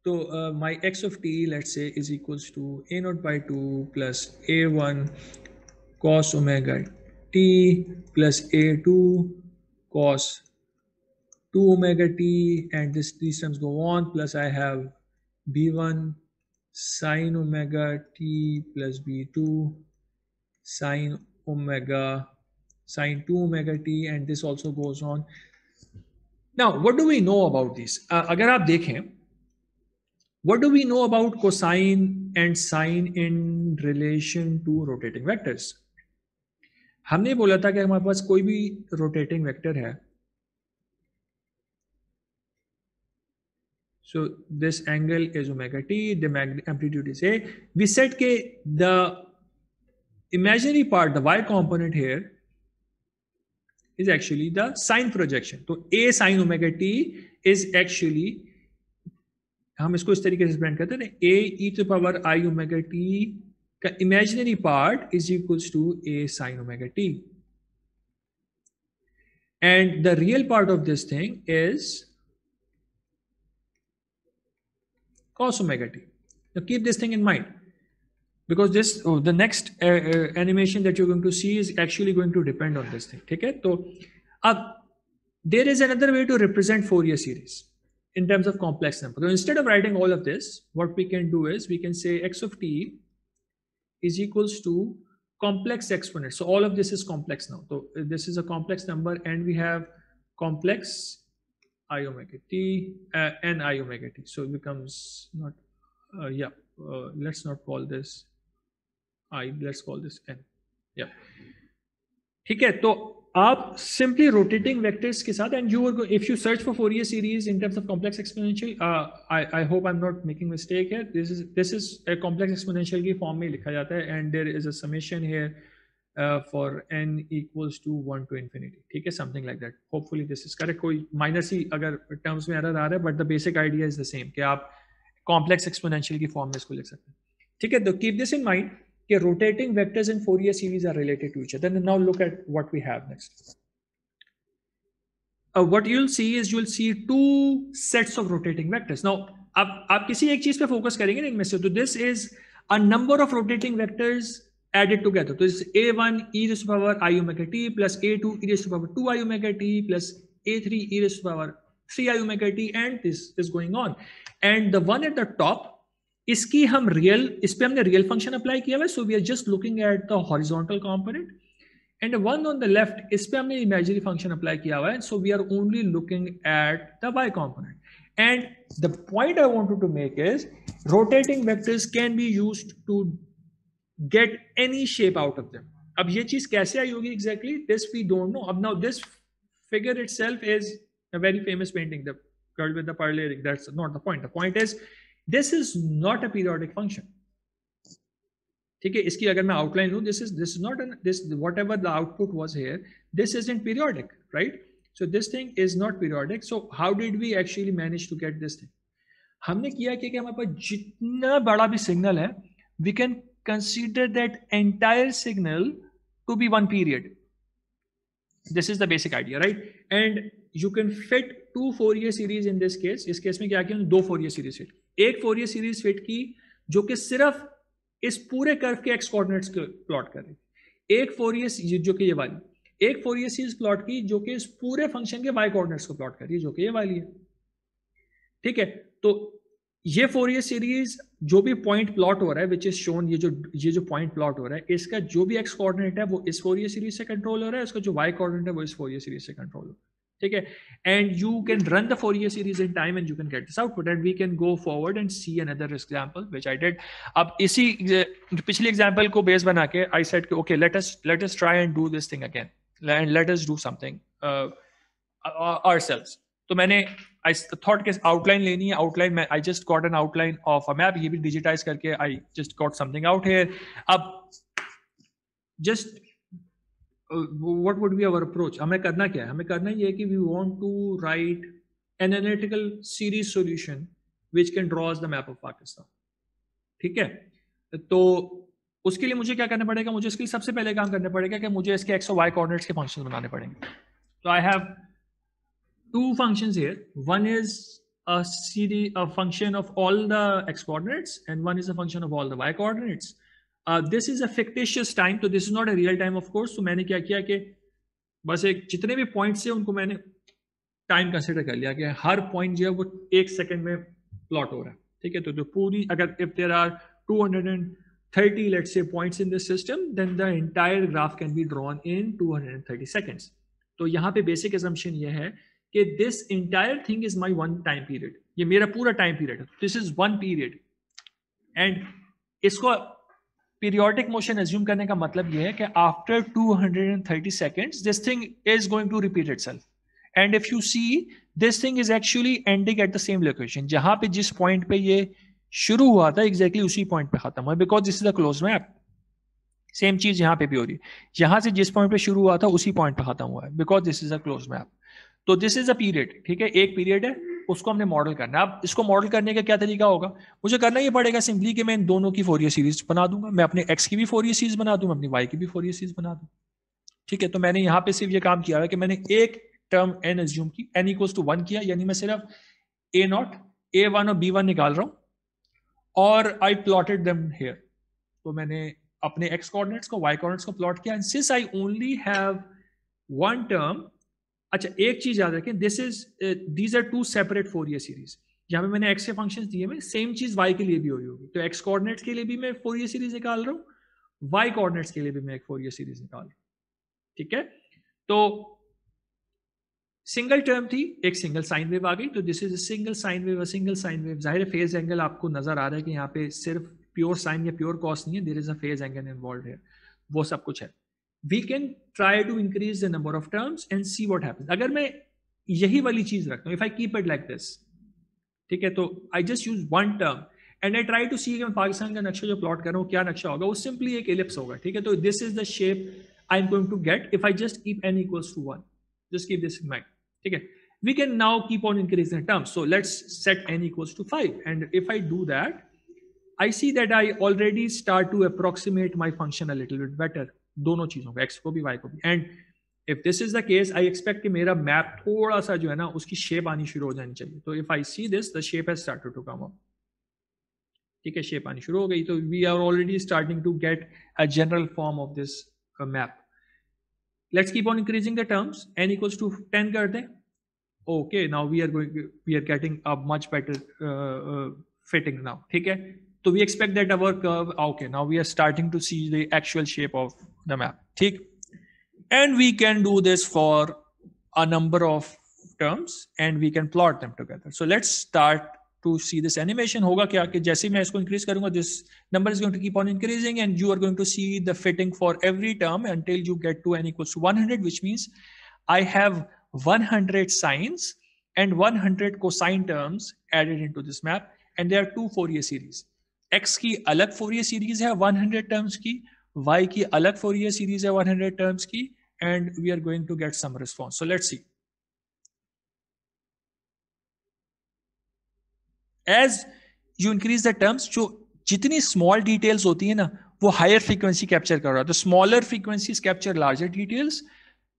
So uh, my x of t let's say is equals to a naught by 2 plus a1 cos omega t plus a2 cos 2 omega t. And this these terms go on. Plus I have b1 sine omega t plus b2 sine omega sine 2 omega t. And this also goes on now what do we know about this अगर आप देखें what do we know about cosine and sine in relation to rotating vectors हमने बोला था कि हमारे पास कोई भी रोटेटिंग वेक्टर है। So this angle is omega t the amplitude is A we set के the imaginary part the y component here is actually the sine projection तो A sine omega t is actually हम इसको इस तरीके से प्रेजेंट करते हैं e to power i omega t का imaginary part is equals to A sine omega t and the real part of this thing is cos omega t keep this thing in mind because this oh, the next uh, uh, animation that you're going to see is actually going to depend on this thing. Okay, so uh, there is another way to represent Fourier series in terms of complex number. So instead of writing all of this, what we can do is we can say x of t is equals to complex exponent. So all of this is complex now. So this is a complex number and we have complex i omega t uh, n i omega t so it becomes not uh, yeah uh, let's not call this i let's call this n. Yeah. ठीक है तो आप सिंपली रोटेटिंग वेक्टर्स के साथ and you if you search for Fourier series in terms of complex exponential I I hope I am not making mistake है this is this is complex exponential की फॉर्म में लिखा जाता है and there is a summation here uh, for n to 1 to infinity. ठीक है something like that hopefully this is correct. कोई minor सी अगर terms में error आ रहा है but the basic idea is the same कि आप कॉम्प्लेक्स exponential की form में इसको लिख सकते हैं। ठीक है तो keep this in mind. कि rotating vectors in Fourier series are related to each other and now look at what we have next uh, what you'll see is you'll see two sets of rotating vectors now आप आप किसी एक चीज़ पे फोकस करेंगे ना इनमें से तो this is a number of rotating vectors added together. So this is a1 e raised to power i omega t plus a2 e raised to power 2 i omega t plus a3 e raised to power 3 i omega t and this is going on. And the one at the top इसकी हम रियल इस पे हमने रियल फ़ंक्शन अप्लाई किया हुआ है so we are just looking at the horizontal component and one on the left इस पे हमने इमेजिनरी फ़ंक्शन अप्लाई किया हुआ है so we are only looking at the y component and the point I wanted to make is rotating vectors can be used to get any shape out of them. अब ये चीज़ कैसे आई होगी exactly, this we don't know. अब now this figure itself is a very famous painting, the girl with the pearl earring. That's not the point. The point is this is not a periodic function ठीक है इसकी अगर मैं आउटलाइन लूं this is this is not this whatever the output was here this is in periodic right so this thing is not periodic so how did we actually manage to get this thing हमने किया कि हमारे पास जितना बड़ा भी सिग्नल है we can consider that entire signal to be one period. This is the basic idea, right? And you can fit two Fourier series in this case. इस केस में क्या किया दो Fourier series fit. एक Fourier series fit की, जो कि सिर्फ़ इस पूरे कर्व के एक्स कोऑर्डिनेट्स को प्लॉट कर रही एक Fourier जो कि ये वाली, एक Fourier series प्लॉट की, जो कि इस पूरे फ़ंक्शन के वाई कोऑर्डिनेट्स को प्लॉट कर रही है, जो कि ये वाली है। ठीक है? तो ये फोरियर सीरीज़ जो भी पॉइंट प्लॉट हो रहा है विच इज़ शोन ये जो ये जो पॉइंट प्लॉट हो रहा है, इसका जो भी एक्स कोऑर्डिनेट है, वो इस फोरियर सीरीज़ से कंट्रोल हो रहा है, इसका जो वाई कोऑर्डिनेट है, वो इस फोरियर सीरीज़ से कंट्रोल हो रहा है। ठीक है? And you can run the Fourier series in time and you can get this output and we can go forward and see another example which I did अब इसी पिछली एग्जांपल को बेस बना के I said okay let us try and do this thing again and let us do something ourselves तो मैंने आई थॉट के आउटलाइन लेनी है आउटलाइन में I just got an outline of a map ये भी डिजिटाइज करके I just got something out here अब just what would be our approach हमें करना क्या है? हमें करना ये है कि we want to write an analytical series solution which can draws the map of Pakistan ठीक है? तो उसके लिए मुझे क्या करना पड़ेगा? मुझे इसके लिए सबसे पहले काम करना पड़ेगा कि मुझे इसके एक्स वाई कोऑर्डिनेट्स के फ़ंक्शन बनाने पड़ेंगे। तो I have functions here. One is a series, a function of all the x coordinates, and one is a function of all the y coordinates. Uh, is a fictitious time, so this is not a real time, of course. So मैंने क्या किया कि बस एक जितने भी पॉइंट्स है उनको मैंने टाइम कंसिडर कर लिया कि हर पॉइंट जो है वो एक सेकंड में प्लॉट हो रहा है। ठीक है? तो जो पूरी अगर if there are 230 let's say points in this system then the entire graph can be drawn in 230 seconds. तो यहाँ पे बेसिक assumption ये है कि this entire thing is my one time period ये मेरा पूरा टाइम पीरियड है। This is one period and इसको पीरियोडिक मोशन एज्यूम करने का मतलब यह है कि after 230 seconds this thing is going to repeat itself and if you see this thing is actually ending at the same location जहाँ पे जिस पॉइंट पे ये शुरू हुआ था एग्जैक्टली exactly उसी पॉइंट पे खत्म हुआ। Because this is a close map same चीज़ यहाँ पे भी हो रही है। यहाँ से जिस पॉइंट पे शुरू हुआ था, उसी पॉइंट पे खत्म हुआ है। Because this is a close map तो दिस इज़ अ पीरियड ठीक है? एक पीरियड है। उसको हमने मॉडल करना है। अब इसको मॉडल करने का क्या तरीका होगा? मुझे करना ये पड़ेगा सिंपली कि मैं इन दोनों की फोरियर सीरीज़ बना दूँगा। मैं अपने एक्स की भी फोरियर सीरीज़ बना दूँगा अपनी वाई की भी फोरियर सीरीज़ बना दूँ। ठीक है? तो मैंने यहाँ पे सिर्फ़ ये काम किया है कि मैंने एक टर्म एन एज्यूम की एन इक्वल्स टू वन किया, यानी मैं सिर्फ़ ए नॉट ए वन और बी वन निकाल रहा हूँ और आई प्लॉटेड देम हेयर तो मैंने अपने एक्स कोऑर्डिनेट्स को वाई कोऑर्डिनेट्स को प्लॉट किया and since I only have one term अच्छा एक चीज़ याद रखें this is these are two separate Fourier series जहाँ पे मैंने एक्स के फ़ंक्शन दिए मैं सेम चीज़ वाई के लिए भी हो रही होगी। तो एक्स कोऑर्डिनेट्स के लिए भी मैं फोर ईयर सीरीज़ निकाल रहा हूँ वाई कोऑर्डिनेट्स के लिए भी मैं एक फोर ईयर सीरीज़ निकाल रहा हूँ। ठीक है? तो सिंगल टर्म थी, एक सिंगल साइन वेव आ गई तो this is single sine wave single sine wave ज़ाहिर फ़ेज़ एंगल आपको नज़र आ रहा है कि यहाँ पे सिर्फ़ प्योर साइन या प्योर कॉस नहीं है there is a phase angle involve है वो सब कुछ है। We can try to increase the number of terms and see what happen अगर मैं यही वाली चीज़ रखता हूँ if I keep it like this ठीक है तो I just use one term and I try to see मैं पाकिस्तान का नक्शा जो प्लॉट कर रहा हूँ क्या नक्शा होगा वो सिंपली एक एलिप्स होगा ठीक है तो this is the shape I am going to get if I just keep n equals to one just keep this in mind ठीक है we can now keep on increasing terms. So, let's set n equals to 5 and if i do that, i see that i already start to approximate my function a little bit better. दोनों चीज़ों को एक्स को भी वाई को भी। And if this is the case I expect कि मेरा मैप थोड़ा सा जो है ना, उसकी शेप आनी शुरू हो जानी चाहिए। तो if I see this the shape has started to come up ठीक है शेप आनी शुरू हो गई। तो we are already starting to get a general form of this map let's keep on increasing the terms n equals to ten कर दें। Okay now we are going we are getting a much better fitting now ठीक है? तो we expect that our curve okay now we are starting to see the actual shape of the map ठीक and we can do this for a number of terms and we can plot them together so let's start to see this animation होगा क्या कि जैसे मैं इसको increase करूंगा this number is going to keep on increasing and you are going to see the fitting for every term until you get to n equals to 100 which means I have 100 sines and 100 cosine terms added into this map and there are two Fourier series X की अलग Fourier series है 100 टर्म्स की, y की अलग फोरियर सीरीज़ है 100 टर्म्स की and we are going to get some response so let's see as you increase the terms जो जितनी स्मॉल डिटेल्स होती है ना, वो हायर फ्रीक्वेंसी कैप्चर कर रहा है। तो smaller frequencies capture larger details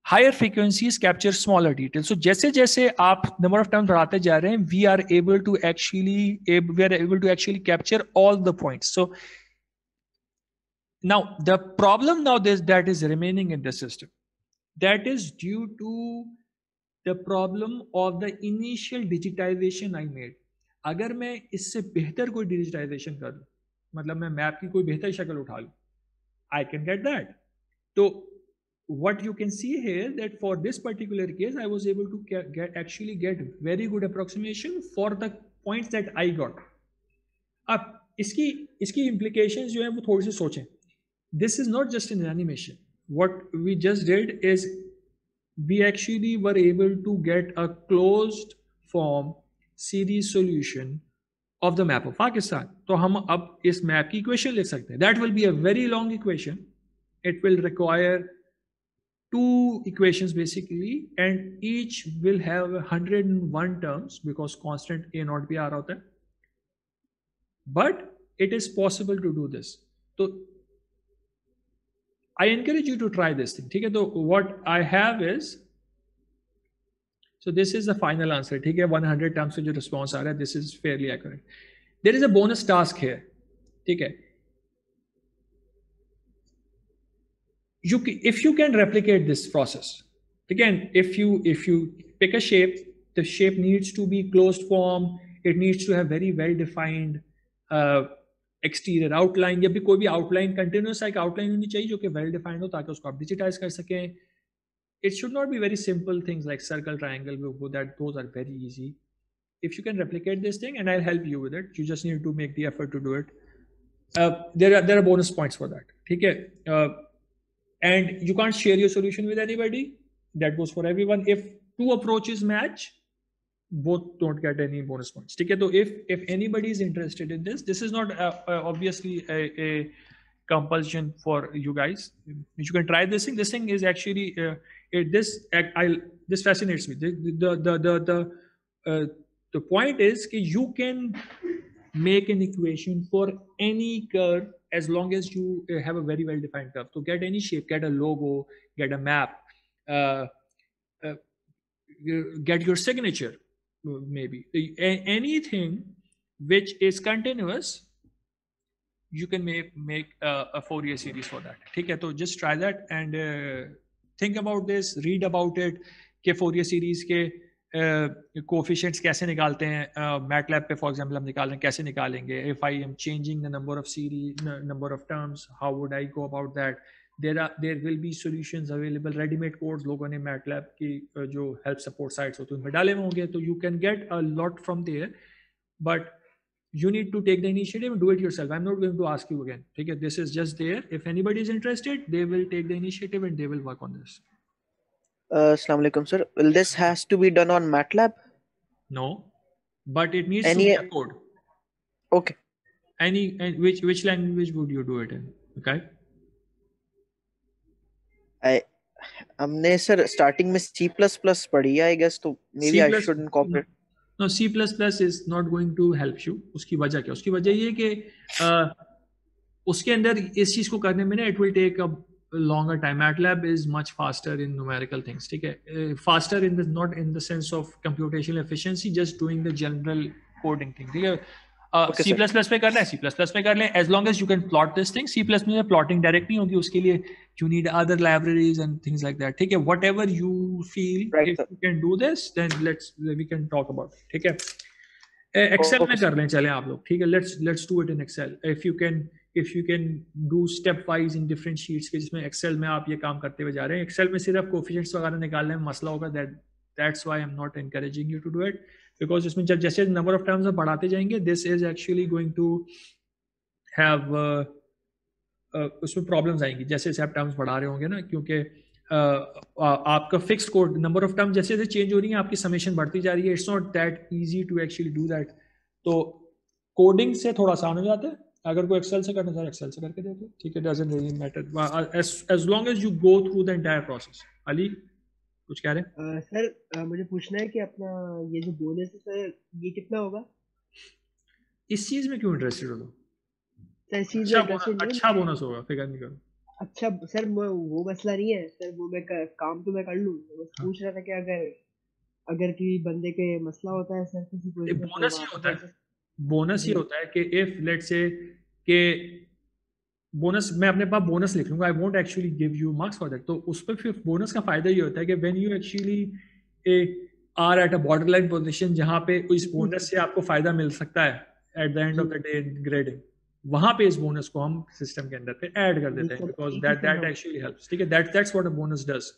higher frequencies capture smaller details so जैसे जैसे आप नंबर ऑफ़ टर्म्स बढ़ाते जा रहे हैं we are able to actually we are able to actually capture all the points so Now, the problem now this, that is remaining in the system, that is due to the problem of the initial digitization I made. अगर मैं इससे बेहतर कोई डिजिटाइजेशन कर लूँ मतलब मैं मैप की कोई बेहतर शक्ल उठा लूँ आई कैन गेट दैट तो what you can see here that for this particular case i was able to get, get actually get very good approximation for the points that i got अब इसकी इसकी implications जो है वो थोड़ी सी सोचें this is not just an animation. What we just did is we actually were able to get a closed form series solution of the map of Pakistan तो हम अब इस मैप की इक्वेशन लिख सकते हैं that will be a very long equation it will require two equations basically and each will have 101 terms because constant a not b aa hota hai but it is possible to do this. so i encourage you to try this thing okay so what i have is so this is the final answer okay 100 terms se jo response aa this is fairly accurate. There is a bonus task here okay you if you can replicate this process again if you if you pick a shape the shape needs to be closed form it needs to have very well defined uh, exterior outline या भी कोई भी आउटलाइन कंटिन्यूस एक आउटलाइन होनी चाहिए जो कि वेल डिफाइंड हो ताकि उसको आप डिजिटाइज कर सकें it should not be very simple things like circle triangle that those are very easy if you can replicate this thing and i'll help you with it you just need to make the effort to do it uh, there are there are bonus points for that okay uh, and you can't share your solution with anybody. That goes for everyone. If two approaches match both don't get any bonus points. okay so if if anybody is interested in this this is not uh, uh, obviously a, a, compulsion for you guys. You can try this thing. This thing is actually uh, it, this I, this fascinates me. The the the the, the, uh, the point is that you can make an equation for any curve as long as you uh, have a very well defined curve. So get any shape, get a logo, get a map, uh, uh, get your signature, maybe a- anything which is continuous. You can make make a, a Fourier series for that. Okay, so just try that and uh, think about this. Read about it. के Fourier series के कोफिशेंट्स कैसे निकालते हैं मैट लैब पे फॉर एग्जांपल हम निकाल रहे हैं कैसे निकालेंगे if I am changing the number of series number of terms how would I go about that there are there will be solution available readymade course लोगों ने मैट लैब की जो हेल्प सपोर्ट साइट्स होती हैं उनमें डाले हुए होंगे तो you can get a lot from there but you need to take the initiative and do it yourself. I'm not going to ask you again. Okay, this is just there. If anybody is interested, they will take the initiative and they will work on this. Uh, Assalamu alaikum, sir. Will this has to be done on MATLAB? No, but it needs Any- to be a code. Okay. Any and which which language would you do it in? Okay. I हमने सर स्टार्टिंग में C++ पढ़ी है आई गेस तो maybe I should incorporate No, C++ is not going to help you. उसकी वजह क्या उसकी वजह ये कि uh, उसके अंदर इस चीज़ को करने में ना it will take a longer time matlab is much faster in numerical things ठीक है uh, faster in the not in the sense of computational efficiency just doing the general coding thing ठीक है uh, Okay, C++ पे कर लें C++ पे कर लें as long as you can plot this thing C++ में plotting direct नहीं होगी उसके लिए you need other libraries and things like that ठीक है whatever you feel Right, if sir. you can do this then let's we can talk about it ठीक है एक्सेल Okay, में sir. कर लें चलें आप लोग ठीक है let's let's do it in Excel if you can if you can do step wise in different sheets के जिसमें एक्सेल में आप ये काम करते हुए जा रहे हैं। एक्सेल में सिर्फ़ कोफिशिएंट्स वगैरह निकालने में मसला होगा that that's I am not encouraging you to do it because इसमें जब जैसे नंबर ऑफ़ टर्म्स आप बढ़ाते जाएँगे this is actually going to have उसमें प्रॉब्लम्स आएँगी। जैसे जैसे आप टर्म्स बढ़ा रहे होंगे ना क्योंकि uh, आपका fix code number of term जैसे जैसे चेंज हो रही है आपकी समेशन बढ़ती जा रही है। It's not that easy to actually do that तो कोडिंग से थोड़ा आसान हो जाता है। अगर कोई एक्सेल से करना चाहे एक्सेल से करके देखो ठीक है doesn't really matter as long as you go through the entire process Ali कुछ कह रहे हैं? सर अ, मुझे पूछना है कि अपना ये जो बोनस है सर ये कितना होगा? इस चीज़ में क्यों इंटरेस्टेड हो तुम? सर इस चीज़ अच्छा में बोनस अच्छा बोनस होगा फ़िक्र नहीं करो अच्छा सर मैं वो मसला नहीं है सर वो मैं कर, काम तो मैं कर लूँ। बस हाँ। पूछ रहा था कि अगर अगर किसी बंदे के मसला होता है सर किसी को bonus ही होता है। बोनस ये होता है कि इफ़ लेट से कि बोनस मैं अपने पास बोनस लिख लूँगा I won't actually give you marks for that तो उस पर फिर बोनस का फ़ायदा ये होता है कि when you actually are at a border line position जहाँ पे इस बोनस से आपको फ़ायदा मिल सकता है at the end of the day grading वहाँ पे इस बोनस को हम सिस्टम के अंदर पे ऐड कर देते हैं because that that actually helps ठीक है? That that's what a bonus does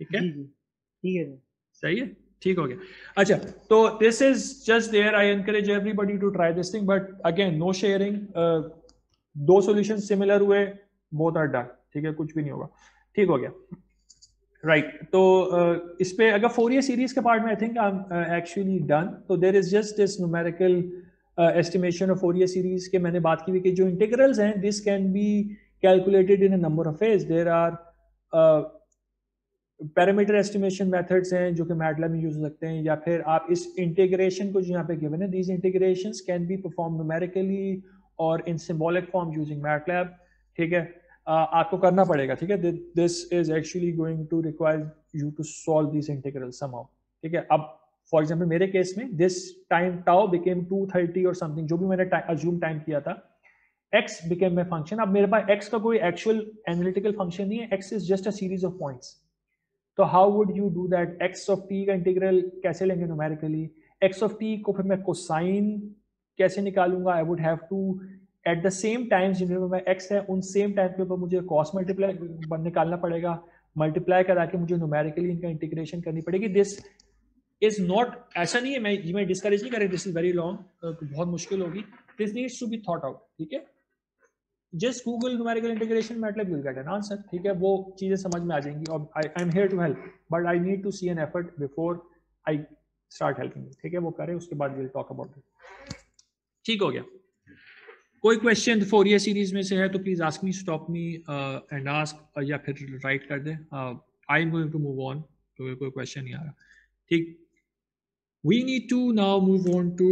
ठीक है? ठीक है सही है? ठीक हो गया। अच्छा तो this is just there I encourage everybody to try this thing but again no sharing दो सोल्यूशन सिमिलर हुए बोथ आर डन ठीक है कुछ भी नहीं होगा। ठीक हो गया। Right right. तो uh, इस पे अगर फोरियर सीरीज़ के पार्ट में I think I am actually done तो there is just this numerical estimation of Fourier series के मैंने बात की हुई कि जो इंटीग्रल्स हैं this can be calculated in a number of ways there are parameter estimation methods हैं जो कि मैटलैब में यूज़ हो सकते हैं, या फिर आप इस इंटीग्रेशन को जो यहाँ पे गिवन है these integrations can be perform numerically और in symbolic form using MATLAB ठीक है? आपको करना पड़ेगा, ठीक है? This is actually going to require you to solve this integral somehow ठीक है? अब फॉर एग्ज़ाम्पल मेरे केस में दिस टाइम टाउ बिकेम 230 और समथिंग जो भी मैंने अज्यूम टाइम किया था, x बिकेम माय फ़ंक्शन अब मेरे पास x का कोई एक्चुअल एनालिटिकल फ़ंक्शन नहीं है x is just a series of points तो how would you do that x of t का इंटीग्रल कैसे लेंगे न्यूमेरिकली एक्स ऑफ़ टी को फिर मैं कोसाइन कैसे निकालूँगा? I would have to at the same time जिनमें मैं एक्स है, उन सेम टाइम के ऊपर मुझे कॉस मल्टीप्लाई निकालना पड़ेगा। मल्टीप्लाई करा के मुझे न्यूमेरिकली इनका इंटीग्रेशन करनी पड़ेगी। दिस इज़ नॉट ऐसा नहीं है, मैं मैं डिस्करेज नहीं कर रही दिस इज़ वेरी लॉन्ग बहुत मुश्किल होगी। This needs to be thought out ठीक है? जस्ट गूगल न्यूमेरिकल इंटीग्रेशन मतलब यू गेट एन आंसर ठीक है? वो चीज़ें समझ में आ जाएँगी। और I am here to help but I need to see an effort before I start helping ठीक है? वो करें, उसके बाद विल टॉक अबाउट इट ठीक हो गया। कोई क्वेश्चन फोर ईयर सीरीज़ में से है तो please ask me stop me and ask या फिर राइट कर दे। I am going to move on तो कोई क्वेश्चन नहीं आ रहा। ठीक? We need to now move on to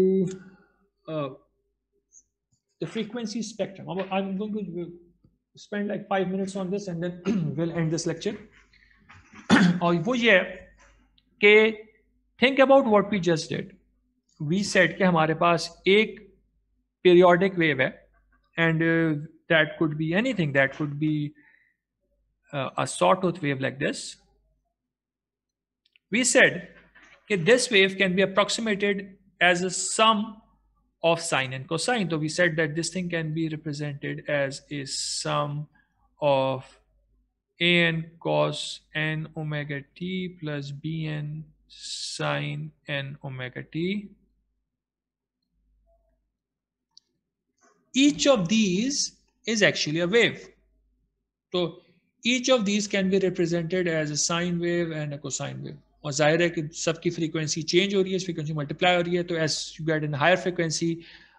the frequency spectrum. I'm going to spend like five minutes on this and then we'll end this lecture. और वो ये कि think about what we just did. We said कि हमारे पास एक periodic wave and uh, that could be anything that could be uh, a sawtooth wave like this we said that this wave can be approximated as a sum of sine and cosine so we said that this thing can be represented as a sum of an cos n omega t plus bn sine n omega t each of these is actually a wave. So each of these can be represented as a sine wave and a cosine wave. और ज़ाहिर है कि सबकी फ्रीक्वेंसी चेंज हो रही है फ्रीक्वेंसी मल्टीप्लाई हो रही है तो as you get in higher frequency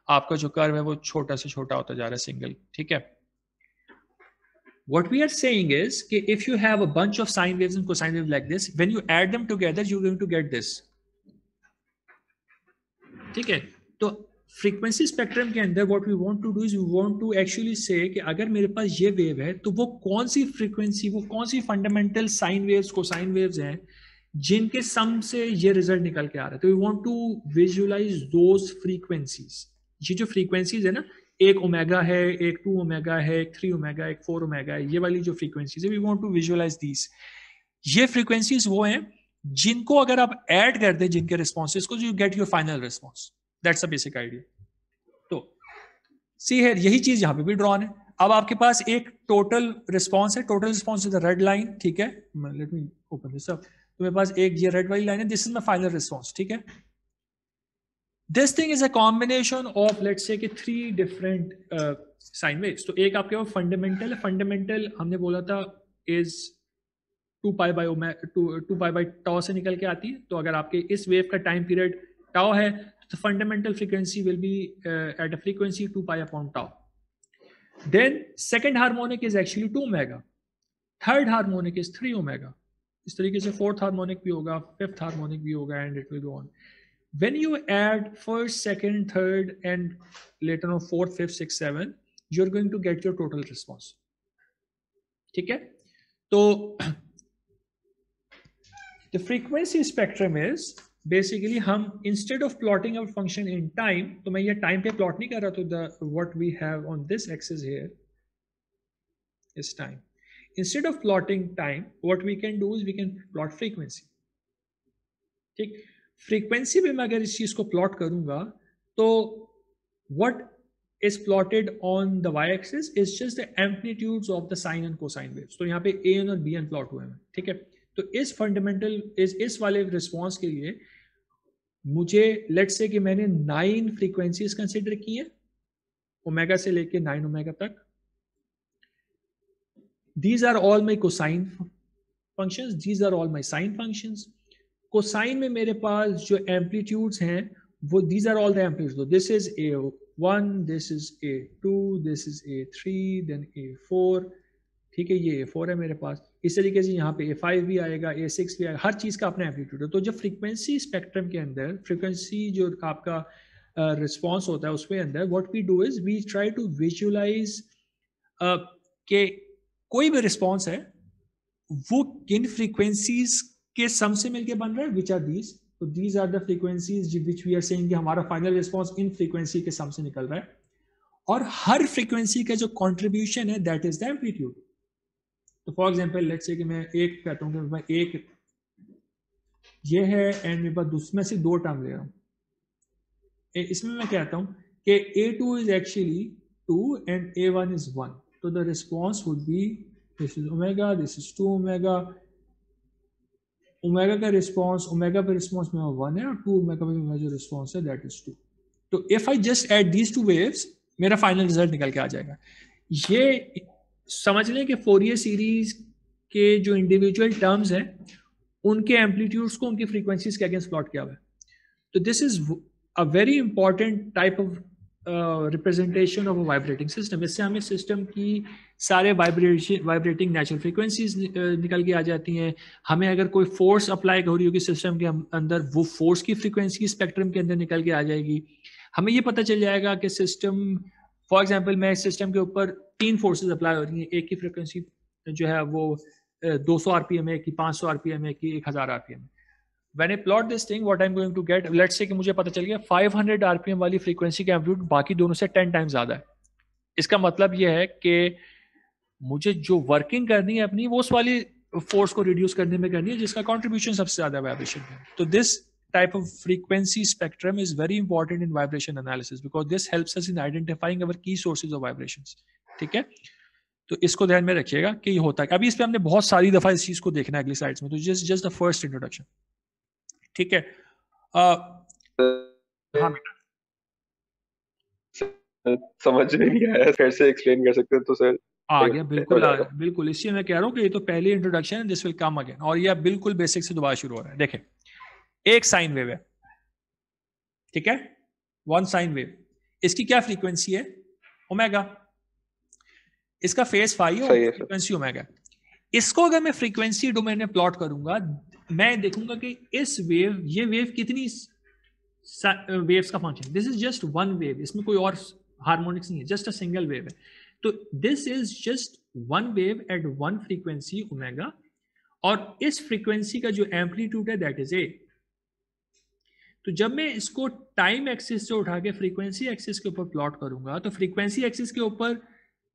आपका जो कर्व है वो छोटा से छोटा होता जा रहा है सिंगल ठीक है? What we are saying is that if you have a bunch of sine waves and cosine waves like this, when you add them together, you're going to get this. ठीक है? तो फ्रीक्वेंसी स्पेक्ट्रम के अंदर what we want to do is we want to actually say कि अगर मेरे पास ये वेव है तो वो कौन सी फ्रीक्वेंसी वो कौन सी फंडामेंटल साइन वेव्स को साइन वेव्स हैं जिनके सम से ये रिज़ल्ट निकल के आ रहा है। तो we want to visualize those frequencies ये जो फ्रीक्वेंसीज है ना, एक ओमेगा है, एक टू ओमेगा है, एक थ्री ओमेगा एक फोर ओमेगा है, ये वाली जो फ्रीक्वेंसीज है we want to visualize these ये फ्रीक्वेंसीज वो हैं जिनको अगर आप ऐड कर दें, जिनके रिस्पॉन्सेज को you get your final response that's a basic idea तो सी है यही चीज़ यहाँ पे भी ड्रॉन है। अब आपके पास एक टोटल रिस्पॉन्स है। Total response is red line ठीक है? Let me open this up तो मेरे पास एक ये रेड वाली लाइन है this is my final response ठीक है this thing is a combination of let's say three different sine waves तो एक आपके पास फंडामेंटल है फंडामेंटल हमने बोला था is two pi by two pi by tau से निकल के आती है तो अगर आपके इस वेव का टाइम पीरियड टाओ है fundamental frequency will be uh, at a frequency 2 pi upon tau. Then second harmonic is actually 2 omega. Third harmonic is 3 omega. इस तरीके से फोर्थ हारमोनिक भी होगा, फिफ्थ हारमोनिक भी होगा and it will go on when you add first second third and later of fourth fifth six seven you are going to get your total response ठीक है? तो the frequency spectrum is basically हम instead of plotting our function in time तो मैं ये टाइम पे प्लॉट नहीं कर रहा था what we have on this axis here इस time instead of plotting time what we can do is we can plot frequency ठीक? फ्रीक्वेंसी पे मैं अगर इस चीज़ को प्लॉट करूँगा तो what is plotted on the y-axis is just the amplitudes of the sine and cosine waves. तो यहाँ पे a n और b n प्लॉट हुए हैं। ठीक है? तो इस फंडामेंटल इस इस वाले रिस्पॉन्स के लिए मुझे लेट से कि मैंने नाइन फ्रीक्वेंसीज कंसिडर की है ओमेगा से लेके नाइन ओमेगा तक my cosine functions these are all my sine functions cosine में मेरे पास जो एम्पलीट्यूड्स हैं वो these are all the amplitude this is a one this is a two this is a three then a four ठीक है ये ए फोर है मेरे पास। इस तरीके से यहाँ पे ए फाइव भी आएगा ए सिक्स भी आएगा हर चीज़ का अपना एम्पलीट्यूड है। तो जब फ्रीक्वेंसी स्पेक्ट्रम के अंदर फ्रीक्वेंसी जो आपका रिस्पॉन्स uh, होता है उसके अंदर what we do is we try to visualize के कोई भी रिस्पॉन्स है, वो किन फ्रीक्वेंसीज के सम से मिलके बन रहा है विच आर दीज तो these are the frequencies which we are saying कि हमारा फाइनल रिस्पॉन्स इन फ्रीक्वेंसी के सम से निकल रहा है। और हर फ्रीक्वेंसी का जो कॉन्ट्रीब्यूशन है दैट इज़ द एम्पलीट्यूड तो फॉर एग्ज़ाम्पल लेट से कि मैं एक कहता हूँ कि मैं एक, ये है एंड मेरे पास दूसरे से दो टर्म ले रहा हूँ। इसमें मैं कहता हूँ कि a two is actually two and a one is one तो the response would be this is omega this is two omega omega का रिस्पॉन्स ओमेगा पे रिस्पॉन्स में वन है और टू ओमेगा पे जो रिस्पॉन्स है दैट इज़ टू तो if I just add these two waves मेरा फाइनल रिज़ल्ट निकल के आ जाएगा। ये समझ लें कि फोरियर सीरीज़ के जो इंडिविजुअल टर्म्स हैं, उनके एम्पलीट्यूड्स को, उनकी फ्रीक्वेंसीज के अगेंस्ट प्लॉट किया हुआ है। तो this is a very important type of representation of vibrating system इससे हमें सिस्टम की सारे वाइब्रेशन वाइब्रेटिंग नेचुरल फ्रीक्वेंसीज निकल के आ जाती हैं। हमें अगर कोई फोर्स अप्लाई हो रही होगी सिस्टम के अंदर, वो फोर्स की फ्रीक्वेंसी स्पेक्ट्रम के अंदर निकल के आ जाएगी। हमें ये पता चल जाएगा कि सिस्टम फॉर एग्ज़ाम्पल मैं सिस्टम के ऊपर तीन फोर्सेज अप्लाई हो रही हैं। एक की फ्रिक्वेंसी जो है वो दो सौ आर 200 आरपीएम है कि 500 आरपीएम है कि 1000 आरपीएम है। I plot this thing what I am going to get let's say कि मुझे पता चल गया 500 आरपीएम वाली फ्रीक्वेंसी का एम्पलीट्यूड बाकी दोनों से 10 टाइम्स ज़्यादा है। इसका मतलब यह है कि मुझे जो वर्किंग करनी है अपनी, वो उस वाली फोर्स को रिड्यूस करने में करनी है, जिसका कॉन्ट्रीब्यूशन सबसे ज़्यादा वाइब्रेशन है। तो this type of frequency spectrum is very important in vibration analysis because this helps us in identifying our key sources of vibrations ठीक है? तो इसको ध्यान में रखिएगा कि ये होता है। अभी इस पे हमने बहुत सारी दफ़ा इस चीज़ को देखना है अगली स्लाइड्स में। तो just just the first introduction ठीक है? हाँ समझ नहीं आया। फिर से एक्सप्लेन कर सकते हैं तो सर आ गया बिल्कुल आ गया। बिल्कुल इसलिए मैं कह रहा हूँ कि ये तो पहली इंट्रोडक्शन है दिस विल कम अगेन और ये बिल्कुल बेसिक से दोबारा शुरू हो रहा है। देखें एक साइन वेव है। ठीक है? वन साइन वेव इसकी क्या फ्रीक्वेंसी है? ओमेगा इसका फेस फाइव है फ्रीक्वेंसी ओमेगा इसको अगर मैं फ्रीक्वेंसी डोमेन में प्लॉट करूँगा मैं देखूँगा कि इस वेव ये वेव कितनी वेव्स का function this is just one wave इसमें कोई और हार्मोनिक्स नहीं है जस्ट अ सिंगल वेव है। तो this is just one wave at one frequency omega और इस फ्रीक्वेंसी का जो एम्पलीट्यूड है दैट इज़ ए तो जब मैं इसको टाइम एक्सिस से उठा के फ्रीक्वेंसी एक्सिस के ऊपर प्लॉट करूँगा तो फ्रीक्वेंसी एक्सिस के ऊपर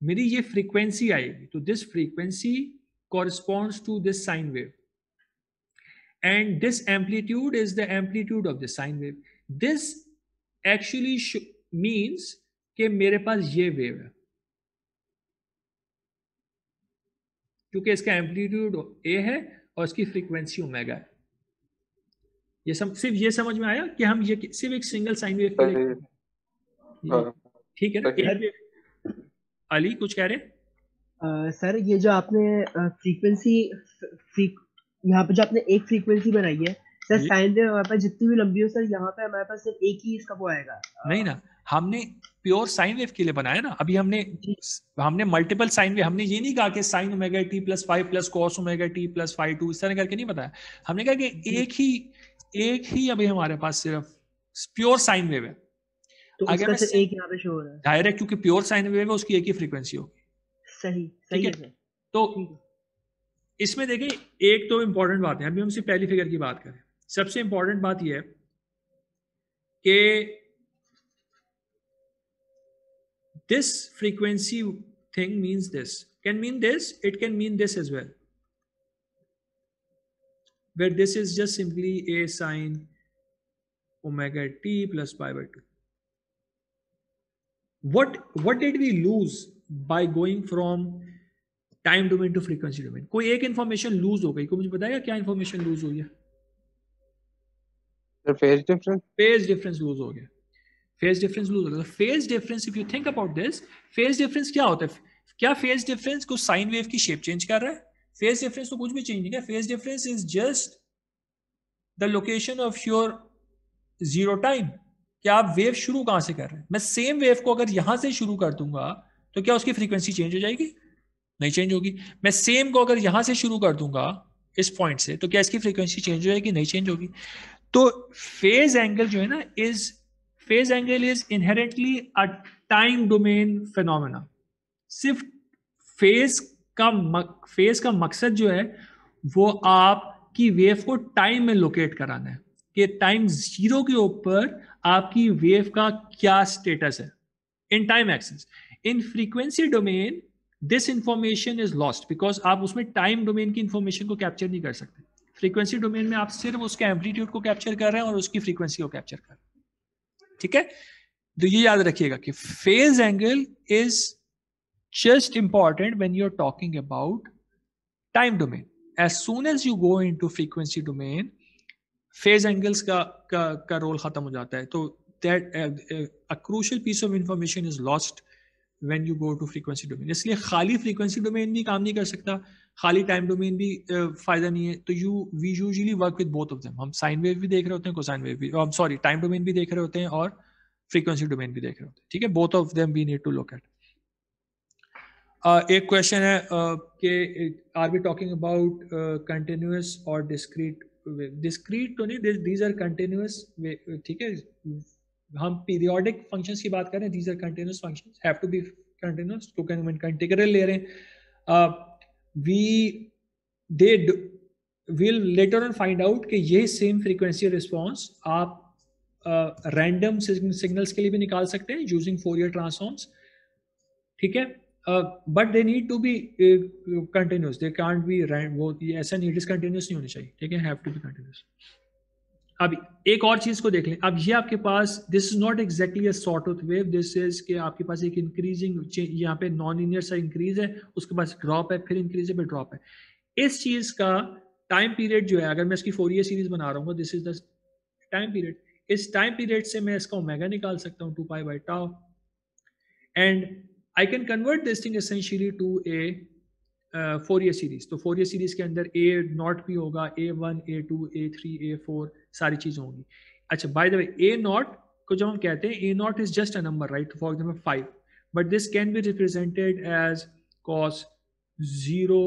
मेरी ये फ्रीक्वेंसी आएगी। तो this frequency corresponds to this sine wave and this amplitude is the amplitude of the sine wave. This actually means कि मेरे पास ये वेव है। क्योंकि इसका एम्पलीट्यूड ए है और इसकी फ्रीक्वेंसी ओमेगा है। ये सम, सिर्फ़ ये समझ में आया कि हम ये सिर्फ़ एक सिंगल साइन वेव के लिए हाँ। ठीक है ना? अली कुछ कह रहे सर ये जो आपने फ्रीक्वेंसी फ्री, यहाँ पे जो आपने एक फ्रीक्वेंसी बनाई है सर साइन वेव हमारे पास जितनी भी लंबी हो सर यहाँ पे हमारे पास सिर्फ़ एक ही इसका वो आएगा। नहीं ना हमने प्योर साइन वेव के लिए बनाया ना अभी हमने हमने मल्टीपल साइन वेव हमने ये नहीं कहा कि sine omega t plus five plus cos omega t plus five two इस तरह करके नहीं बताया। हमने कहा कि एक ही एक ही अभी हमारे पास सिर्फ़ प्योर साइन वेव है। तो अगर मैं एक यहाँ पे शो हो रहा है। डायरेक्ट क्योंकि प्योर साइन वेव है उसकी एक ही फ्रीक्वेंसी होगी। सही सही है? तो इसमें देखें एक तो इंपॉर्टेंट बात है। अभी हम सिर्फ़ पहली फिगर की बात करें। सबसे इंपॉर्टेंट बात यह है कि this frequency thing means this can mean this it can mean this is well where this is just simply a sine omega t plus by two what what did we lose by going from time domain to frequency domain. कोई एक इंफॉर्मेशन लूज हो गई को मुझे बताएगा क्या इंफॉर्मेशन लूज हुई है phase difference phase difference lose हो गया। फ़ेज़ डिफरेंस लूज हो गया। Phase difference if you think about this phase difference क्या होता है? क्या फ़ेज़ डिफरेंस को साइन वेव की शेप चेंज कर रहा है? फ़ेज़ डिफरेंस तो कुछ भी चेंज नहीं किया। Phase difference is just the location of your zero time कि आप वेव शुरू कहाँ से कर रहे हैं? मैं सेम वेव को अगर यहाँ से शुरू कर दूँगा तो क्या उसकी फ्रीक्वेंसी चेंज हो जाएगी? नहीं चेंज होगी। मैं सेम को अगर यहाँ से शुरू कर दूँगा, इस पॉइंट से तो क्या इसकी फ्रीक्वेंसी चेंज हो जाएगी नहीं चेंज होगी। तो फ़ेज़ एंगल जो है ना is phase angle is inherently a time domain phenomena सिर्फ़ फ़ेज़ का फ़ेज़ का मकसद जो है, वो आपकी वेव को टाइम में लोकेट कराना है। कि टाइम ज़ीरो के ऊपर आपकी वेव का क्या स्टेटस है? In time axis in frequency domain this information is lost because आप उसमें टाइम डोमेन की इंफॉर्मेशन को कैप्चर नहीं कर सकते। फ्रीक्वेंसी डोमेन में आप सिर्फ़ उसके एम्पलीट्यूड को कैप्चर कर रहे हैं और उसकी फ्रीक्वेंसी को कैप्चर कर रहे हैं। ठीक है? तो ये याद रखिएगा कि phase angle is just important when you are talking about time domain as soon as you go into frequency domain phase angles का का का रोल खत्म हो जाता है। तो that a crucial piece of information is lost when you go to frequency domain इसलिए खाली फ्रीक्वेंसी डोमेन भी काम नहीं कर सकता, खाली टाइम डोमेन भी फ़ायदा नहीं है। तो you we usually work with both of them हम साइन वेव भी देख रहे होते हैं कोसाइन वेव भी एम सॉरी टाइम डोमेन भी देख रहे होते हैं और फ्रीक्वेंसी डोमेन भी देख रहे होते हैं। ठीक है? Both of them we need to look at एक क्वेश्चन है कि are we talking about continuous और डिस्क्रीट डिस्क्रीट तो नहीं दीज आर कंटिन्यूस ठीक है? हम पीरियोडिक फ़ंक्शंस की बात करें these are continuous functions have to be continuous to हम इंटीग्रल ले रहे हैं we they will later on find out कि ये सेम फ्रीक्वेंसी रिस्पॉन्स आप रैंडम uh, सिग्नल्स के लिए भी निकाल सकते हैं यूजिंग फोर ईयर ट्रांसफॉर्म्स ठीक है? But they need to be continuous they can't be वो ऐसा नहीं डिसकंटिन्यूस नहीं होनी चाहिए। ठीक है? हैव टू बी कंटिन्यूस अब एक और चीज़ को देख लें। अब ये आपके पास this is not exactly sort of wave this is कि आपके पास एक इंक्रीजिंग यहाँ पे नॉन लीनियर सा इंक्रीज है, उसके पास ड्रॉप है, फिर इंक्रीज है, फिर ड्रॉप है। इस चीज़ का टाइम पीरियड जो है, अगर मैं इसकी फोर ईयर सीरीज़ बना रहा हूँ this is the time period इस टाइम पीरियड से मैं इसका ओमेगा निकाल सकता हूँ two pi by tau and I can convert this thing essentially to a Fourier series तो फोर ईयर सीरीज़ के अंदर ए नॉट भी होगा a one a two a three a four सारी चीज़ें होंगी। अच्छा by the way a naught को जब हम कहते हैं a naught is just a number right for example five but this can be represented as cos zero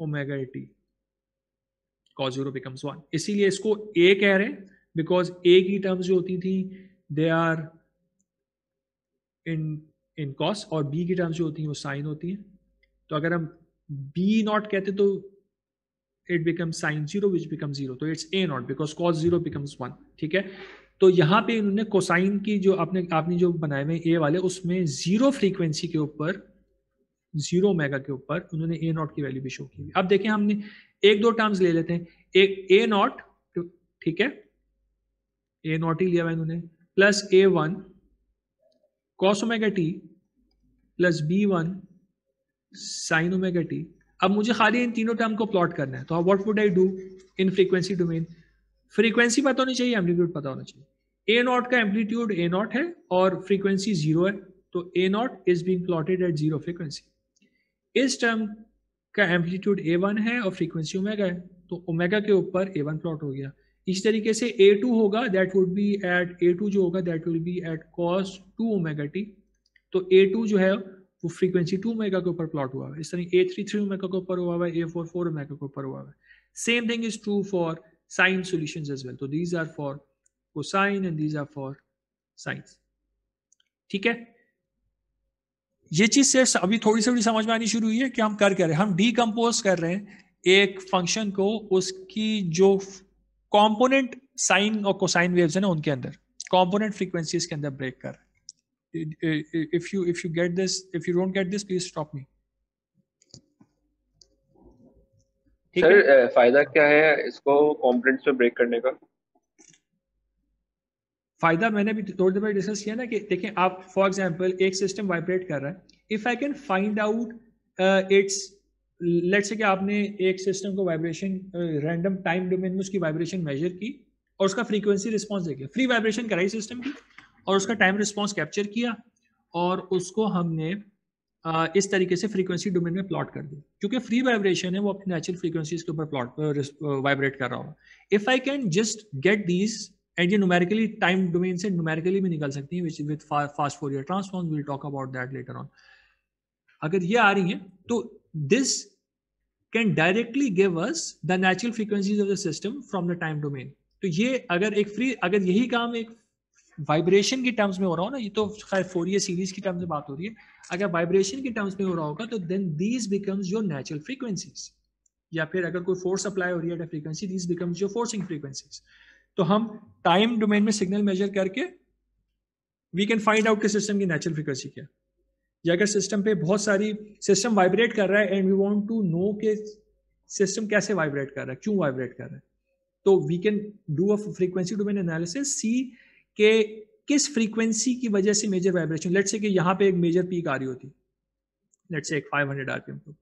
omega t cos zero becomes one इसीलिए इसको ए कह रहे हैं बिकॉज़ ए की टर्म्स जो होती थी they are in in cos और बी की टर्म्स जो होती हैं, वो साइन होती हैं। तो अगर हम बी नॉट कहते तो it become sine zero which become zero तो it's a naught because cos zero becomes one ठीक है? तो यहाँ पे इन्होंने कोसाइन की जो आपने आपने जो बनाए हुए ए वाले, उसमें ज़ीरो फ्रीक्वेंसी के ऊपर ज़ीरो मेगा के ऊपर उन्होंने ए नॉट की वैल्यू भी शो की अब देखें हमने एक दो टर्म्स ले लेते हैं। एक ए नॉट ठीक है? ए नॉट ही लिया हुआ इन्होंने। Plus a one cos omega t plus b one sine omega t. अब मुझे खाली इन तीनों टर्म को प्लॉट करना है तो what would I do in frequency domain frequency पता होनी चाहिए एम्पलीट्यूड पता होना चाहिए। ए नॉट का एम्पलीट्यूड ए नॉट है और फ्रीक्वेंसी ज़ीरो है तो a naught is being plotted at zero frequency इस टर्म का एम्पलीट्यूड ए वन है और फ्रीक्वेंसी ओमेगा है तो ओमेगा के ऊपर ए वन प्लॉट हो गया। इस तरीके से ए टू होगा that would be at a two जो होगा that will be at cos two omega t तो ए टू जो है वो फ्रीक्वेंसी टू मेगा के ऊपर प्लॉट हुआ है। इस तरह ए थ्री थ्री मेगा के ऊपर हुआ है ए फोर फोर मेगा के ऊपर हुआ है। Same thing is true for sine solutions as well तो these are for cosine and these are for sines ठीक है? ये चीज़ से अभी थोड़ी सी समझ में आनी शुरू हुई है कि हम कर क्या रहे हैं। हम डीकम्पोज कर रहे हैं एक फ़ंक्शन को, उसकी जो कंपोनेंट साइन और कोसाइन वेव्स है ना उनके अंदर कंपोनेंट फ्रीक्वेंसीज के अंदर ब्रेक कर रहे हैं। If you if you get this if you don't get this please stop me. Sir फ़ायदा क्या है इसको कंपोनेंट्स में ब्रेक करने का? फ़ायदा मैंने भी थोड़ी देर पहले डिस्कस किया ना कि देखें आप फॉर एग्जांपल एक सिस्टम वाइब्रेट कर रहा है। If I can find out its let's say कि आपने एक सिस्टम को वाइब्रेशन रैंडम टाइम डोमेन में उसकी वाइब्रेशन मेजर की और उसका फ्रीक्वेंसी रिस्पॉन्स देखिए। फ्री वाइब्रेशन कराई सिस्टम की। और उसका टाइम रिस्पॉन्स कैप्चर किया और उसको हमने इस तरीके से फ्रीक्वेंसी डोमेन में प्लॉट कर दिया। क्योंकि फ्री वाइब्रेशन है, वो अपनी नेचुरल फ्रीक्वेंसीज के ऊपर प्लॉट वाइब्रेट कर रहा होगा। If I can just get these and ये न्यूमेरिकली टाइम डोमेन से न्यूमेरिकली भी निकल सकती हैं which with fast Fourier transform will talk about that later on अगर ये आ रही है तो this can directly give us the natural frequencies of the system from the time domain तो ये अगर एक फ्री अगर यही काम एक वाइब्रेशन के टर्म्स में हो रहा हो ना, ये तो खैर फोरियर सीरीज़ की टर्म्स में बात हो रही है। अगर वाइब्रेशन के टर्म्स में हो रहा होगा तो then these becomes your natural frequencies या फिर अगर कोई फोर्स अप्लाई हो रही है frequency these becomes your forcing frequencies तो हम टाइम डोमेन में सिग्नल मेजर करके वी कैन फाइंड आउट के सिस्टम की नेचुरल फ्रीक्वेंसी क्या या अगर सिस्टम पे बहुत सारी सिस्टम वाइब्रेट कर रहा है and we want to know के सिस्टम कैसे वाइब्रेट कर रहा है, क्यों वाइब्रेट कर रहा है। तो we can do a frequency domain analysis see के किस फ्रीक्वेंसी की वजह से मेजर वाइब्रेशन लेट से कि यहाँ पे एक मेजर पीक आ रही होती लेट से एक 500 आरपीएम को।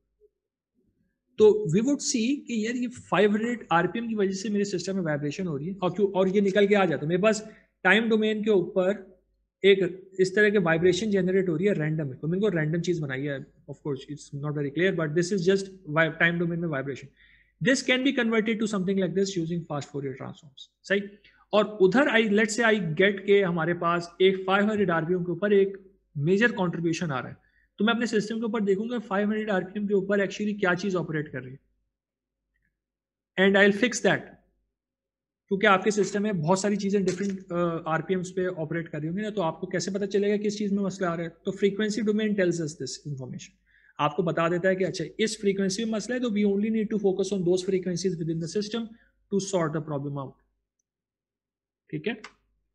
तो वी वुड सी कि यार ये 500 आरपीएम की वजह से मेरे सिस्टम में वाइब्रेशन हो रही है, और क्यों, और ये निकल के आ जाता है। मेरे पास टाइम डोमेन के ऊपर एक इस तरह के वाइब्रेशन जनरेट हो रही है रैंडम तो मैंने को रैंडम चीज़ बनाई है। Of course it's not very clear but this is just time domain में vibration this can be converted to something like this using fast Fourier transforms सही और उधर आई लेट से आई गेट के हमारे पास एक 500 आरपीएम के ऊपर एक मेजर कंट्रीब्यूशन आ रहा है। तो मैं अपने सिस्टम के ऊपर देखूँगा 500 आरपीएम के ऊपर एक्चुअली क्या चीज़ ऑपरेट कर रही है। एंड आई फिक्स दैट क्योंकि आपके सिस्टम में बहुत सारी चीज़ें डिफरेंट आरपीएम पे ऑपरेट कर रही होंगी ना तो आपको कैसे पता चलेगा किस चीज़ में मसला आ रहा है? तो frequency domain tells us this information आपको बता देता है कि अच्छा इस फ्रीक्वेंसी में मसला है तो we only need to focus on those frequencies within the system to sort the problem out ठीक है?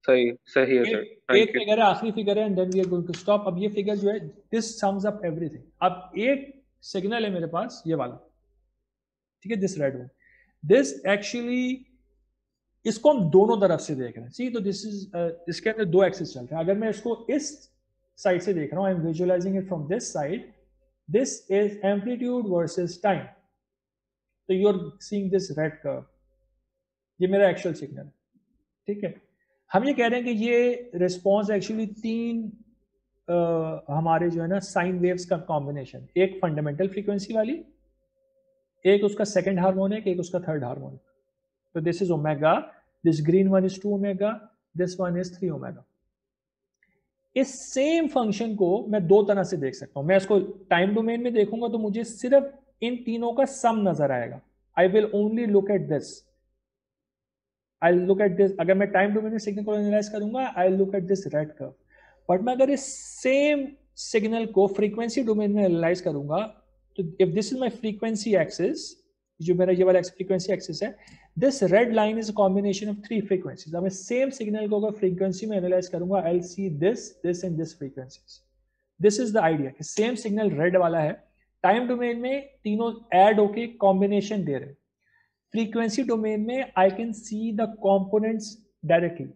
सही सही है सर एक फिगर है आखिरी फिगर है and then we are going to stop अब ये फिगर जो है दिस सम्स अप एवरीथिंग अब एक सिग्नल है मेरे पास ये वाला। ठीक है this red one this actually इसको हम दोनों तरफ़ से देख रहे हैं। सी तो दिस इज़ इसके अंदर दो एक्सिस चलते हैं। अगर मैं इसको इस साइड से देख रहा हूँ I am visualizing it from this side this is amplitude versus time तो you are seeing this red curve ये मेरा एक्चुअल सिग्नल ठीक है? हम ये कह रहे हैं कि ये रिस्पॉन्स एक्चुअली तीन आ, हमारे जो है ना साइन वेव्स का कॉम्बिनेशन एक फंडामेंटल फ्रीक्वेंसी वाली एक उसका सेकेंड हार्मोनिक एक उसका थर्ड हार्मोनिक तो this is omega this green one is two omega this one is three omega इस सेम फ़ंक्शन को मैं दो तरह से देख सकता हूँ। मैं इसको टाइम डोमेन में देखूँगा तो मुझे सिर्फ़ इन तीनों का सम नज़र आएगा। I will only look at this I look at this अगर मैं टाइम डोमेन में सिग्नल को एनालाइज करूँगा I look at this red curve but मैं अगर इस सेम सिग्नल को फ्रीक्वेंसी डोमेन में एनालाइज करूँगा तो if this is my frequency axis जो मेरा ये वाला फ्रीक्वेंसी एक्सिस है this red line is combination of three frequencies मैं सेम सिग्नल को अगर फ्रीक्वेंसी में एनालाइज करूँगा I see this this and this frequencies this is the idea कि सेम सिग्नल रेड वाला है. टाइम डोमेन में तीनों ऐड होके कॉम्बिनेशन दे रहे फ्रीक्वेंसी डोमेन में I can see the components directly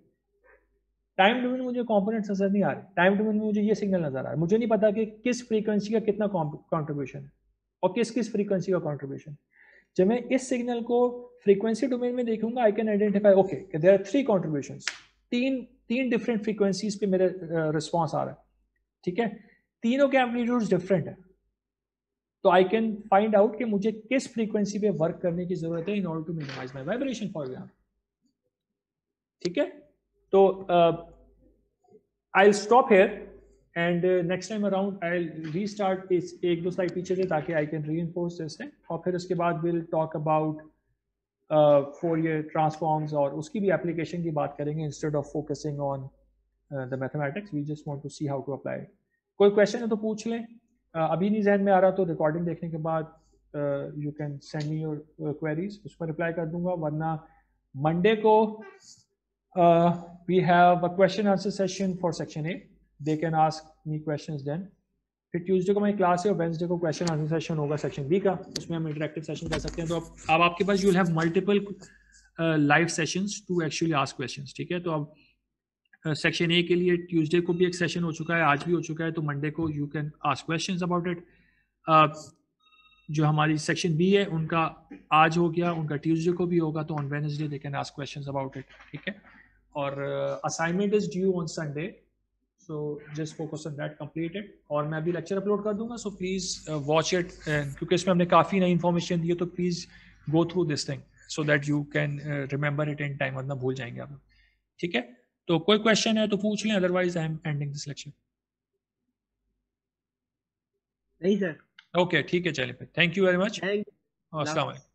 time domain में मुझे कॉम्पोनेंट्स नज़र नहीं आ रहे। टाइम डोमेन में मुझे ये सिग्नल नज़र आ रहा है। मुझे नहीं पता कि किस फ्रीक्वेंसी का कितना कॉन्ट्रीब्यूशन है और किस किस फ्रीक्वेंसी का कॉन्ट्रीब्यूशन जब मैं इस सिग्नल को फ्रीक्वेंसी डोमेन में देखूँगा I can identify okay there are three contribution तीन तीन डिफरेंट फ्रीक्वेंसीज पे मेरे रिस्पॉन्स आ रहा है। ठीक है? तीनों के एम्पलीट्यूड डिफरेंट है। तो आई कैन फाइंड आउट कि मुझे किस फ्रीक्वेंसी पे वर्क करने की ज़रूरत है in order to minimise my vibration for example ठीक है? तो I stop here and next time around I restart इस एक दो स्लाइड पीछे से ताकि I can reinforce this और फिर उसके बाद will talk about Fourier transforms और उसकी भी एप्लीकेशन की बात करेंगे instead of focusing on the mathematics we just want to see how to apply कोई क्वेश्चन है तो पूछ लें। अभी नहीं जहन में आ रहा तो रिकॉर्डिंग देखने के बाद you can send me your queries उस पर रिप्लाई कर दूँगा, वरना मंडे को we have a question answer session for section A they can ask me question then फिर ट्यूसडे को मेरी क्लास है और वेंसडे को क्वेश्चन आंसर सेशन होगा सेक्शन बी का. उसमें हम इंटरेक्टिव सेशन कर सकते हैं। तो अब आपके पास you have multiple live sessions to actually ask questions ठीक है? तो अब सेक्शन ए के लिए ट्यूसडे को भी एक सेशन हो चुका है, आज भी हो चुका है तो मंडे को you can ask questions about it जो हमारी सेक्शन बी है, उनका आज हो गया, उनका ट्यूसडे को भी होगा तो on Wednesday they can ask questions about it ठीक है? और assignment is due on Sunday so just focus on that completed और मैं अभी लेक्चर अपलोड कर दूँगा सो प्लीज़ वॉच इट क्योंकि इसमें हमने काफ़ी नई इन्फॉर्मेशन दी है तो please go through this thing so that you can remember it in time वरना भूल जाएँगे आप ठीक है? तो कोई क्वेश्चन है तो पूछ लें otherwise I am ending this lecture नहीं सर ओके ठीक है चलिए थैंक यू वेरी मच असल अस्सलाम वालेकुम.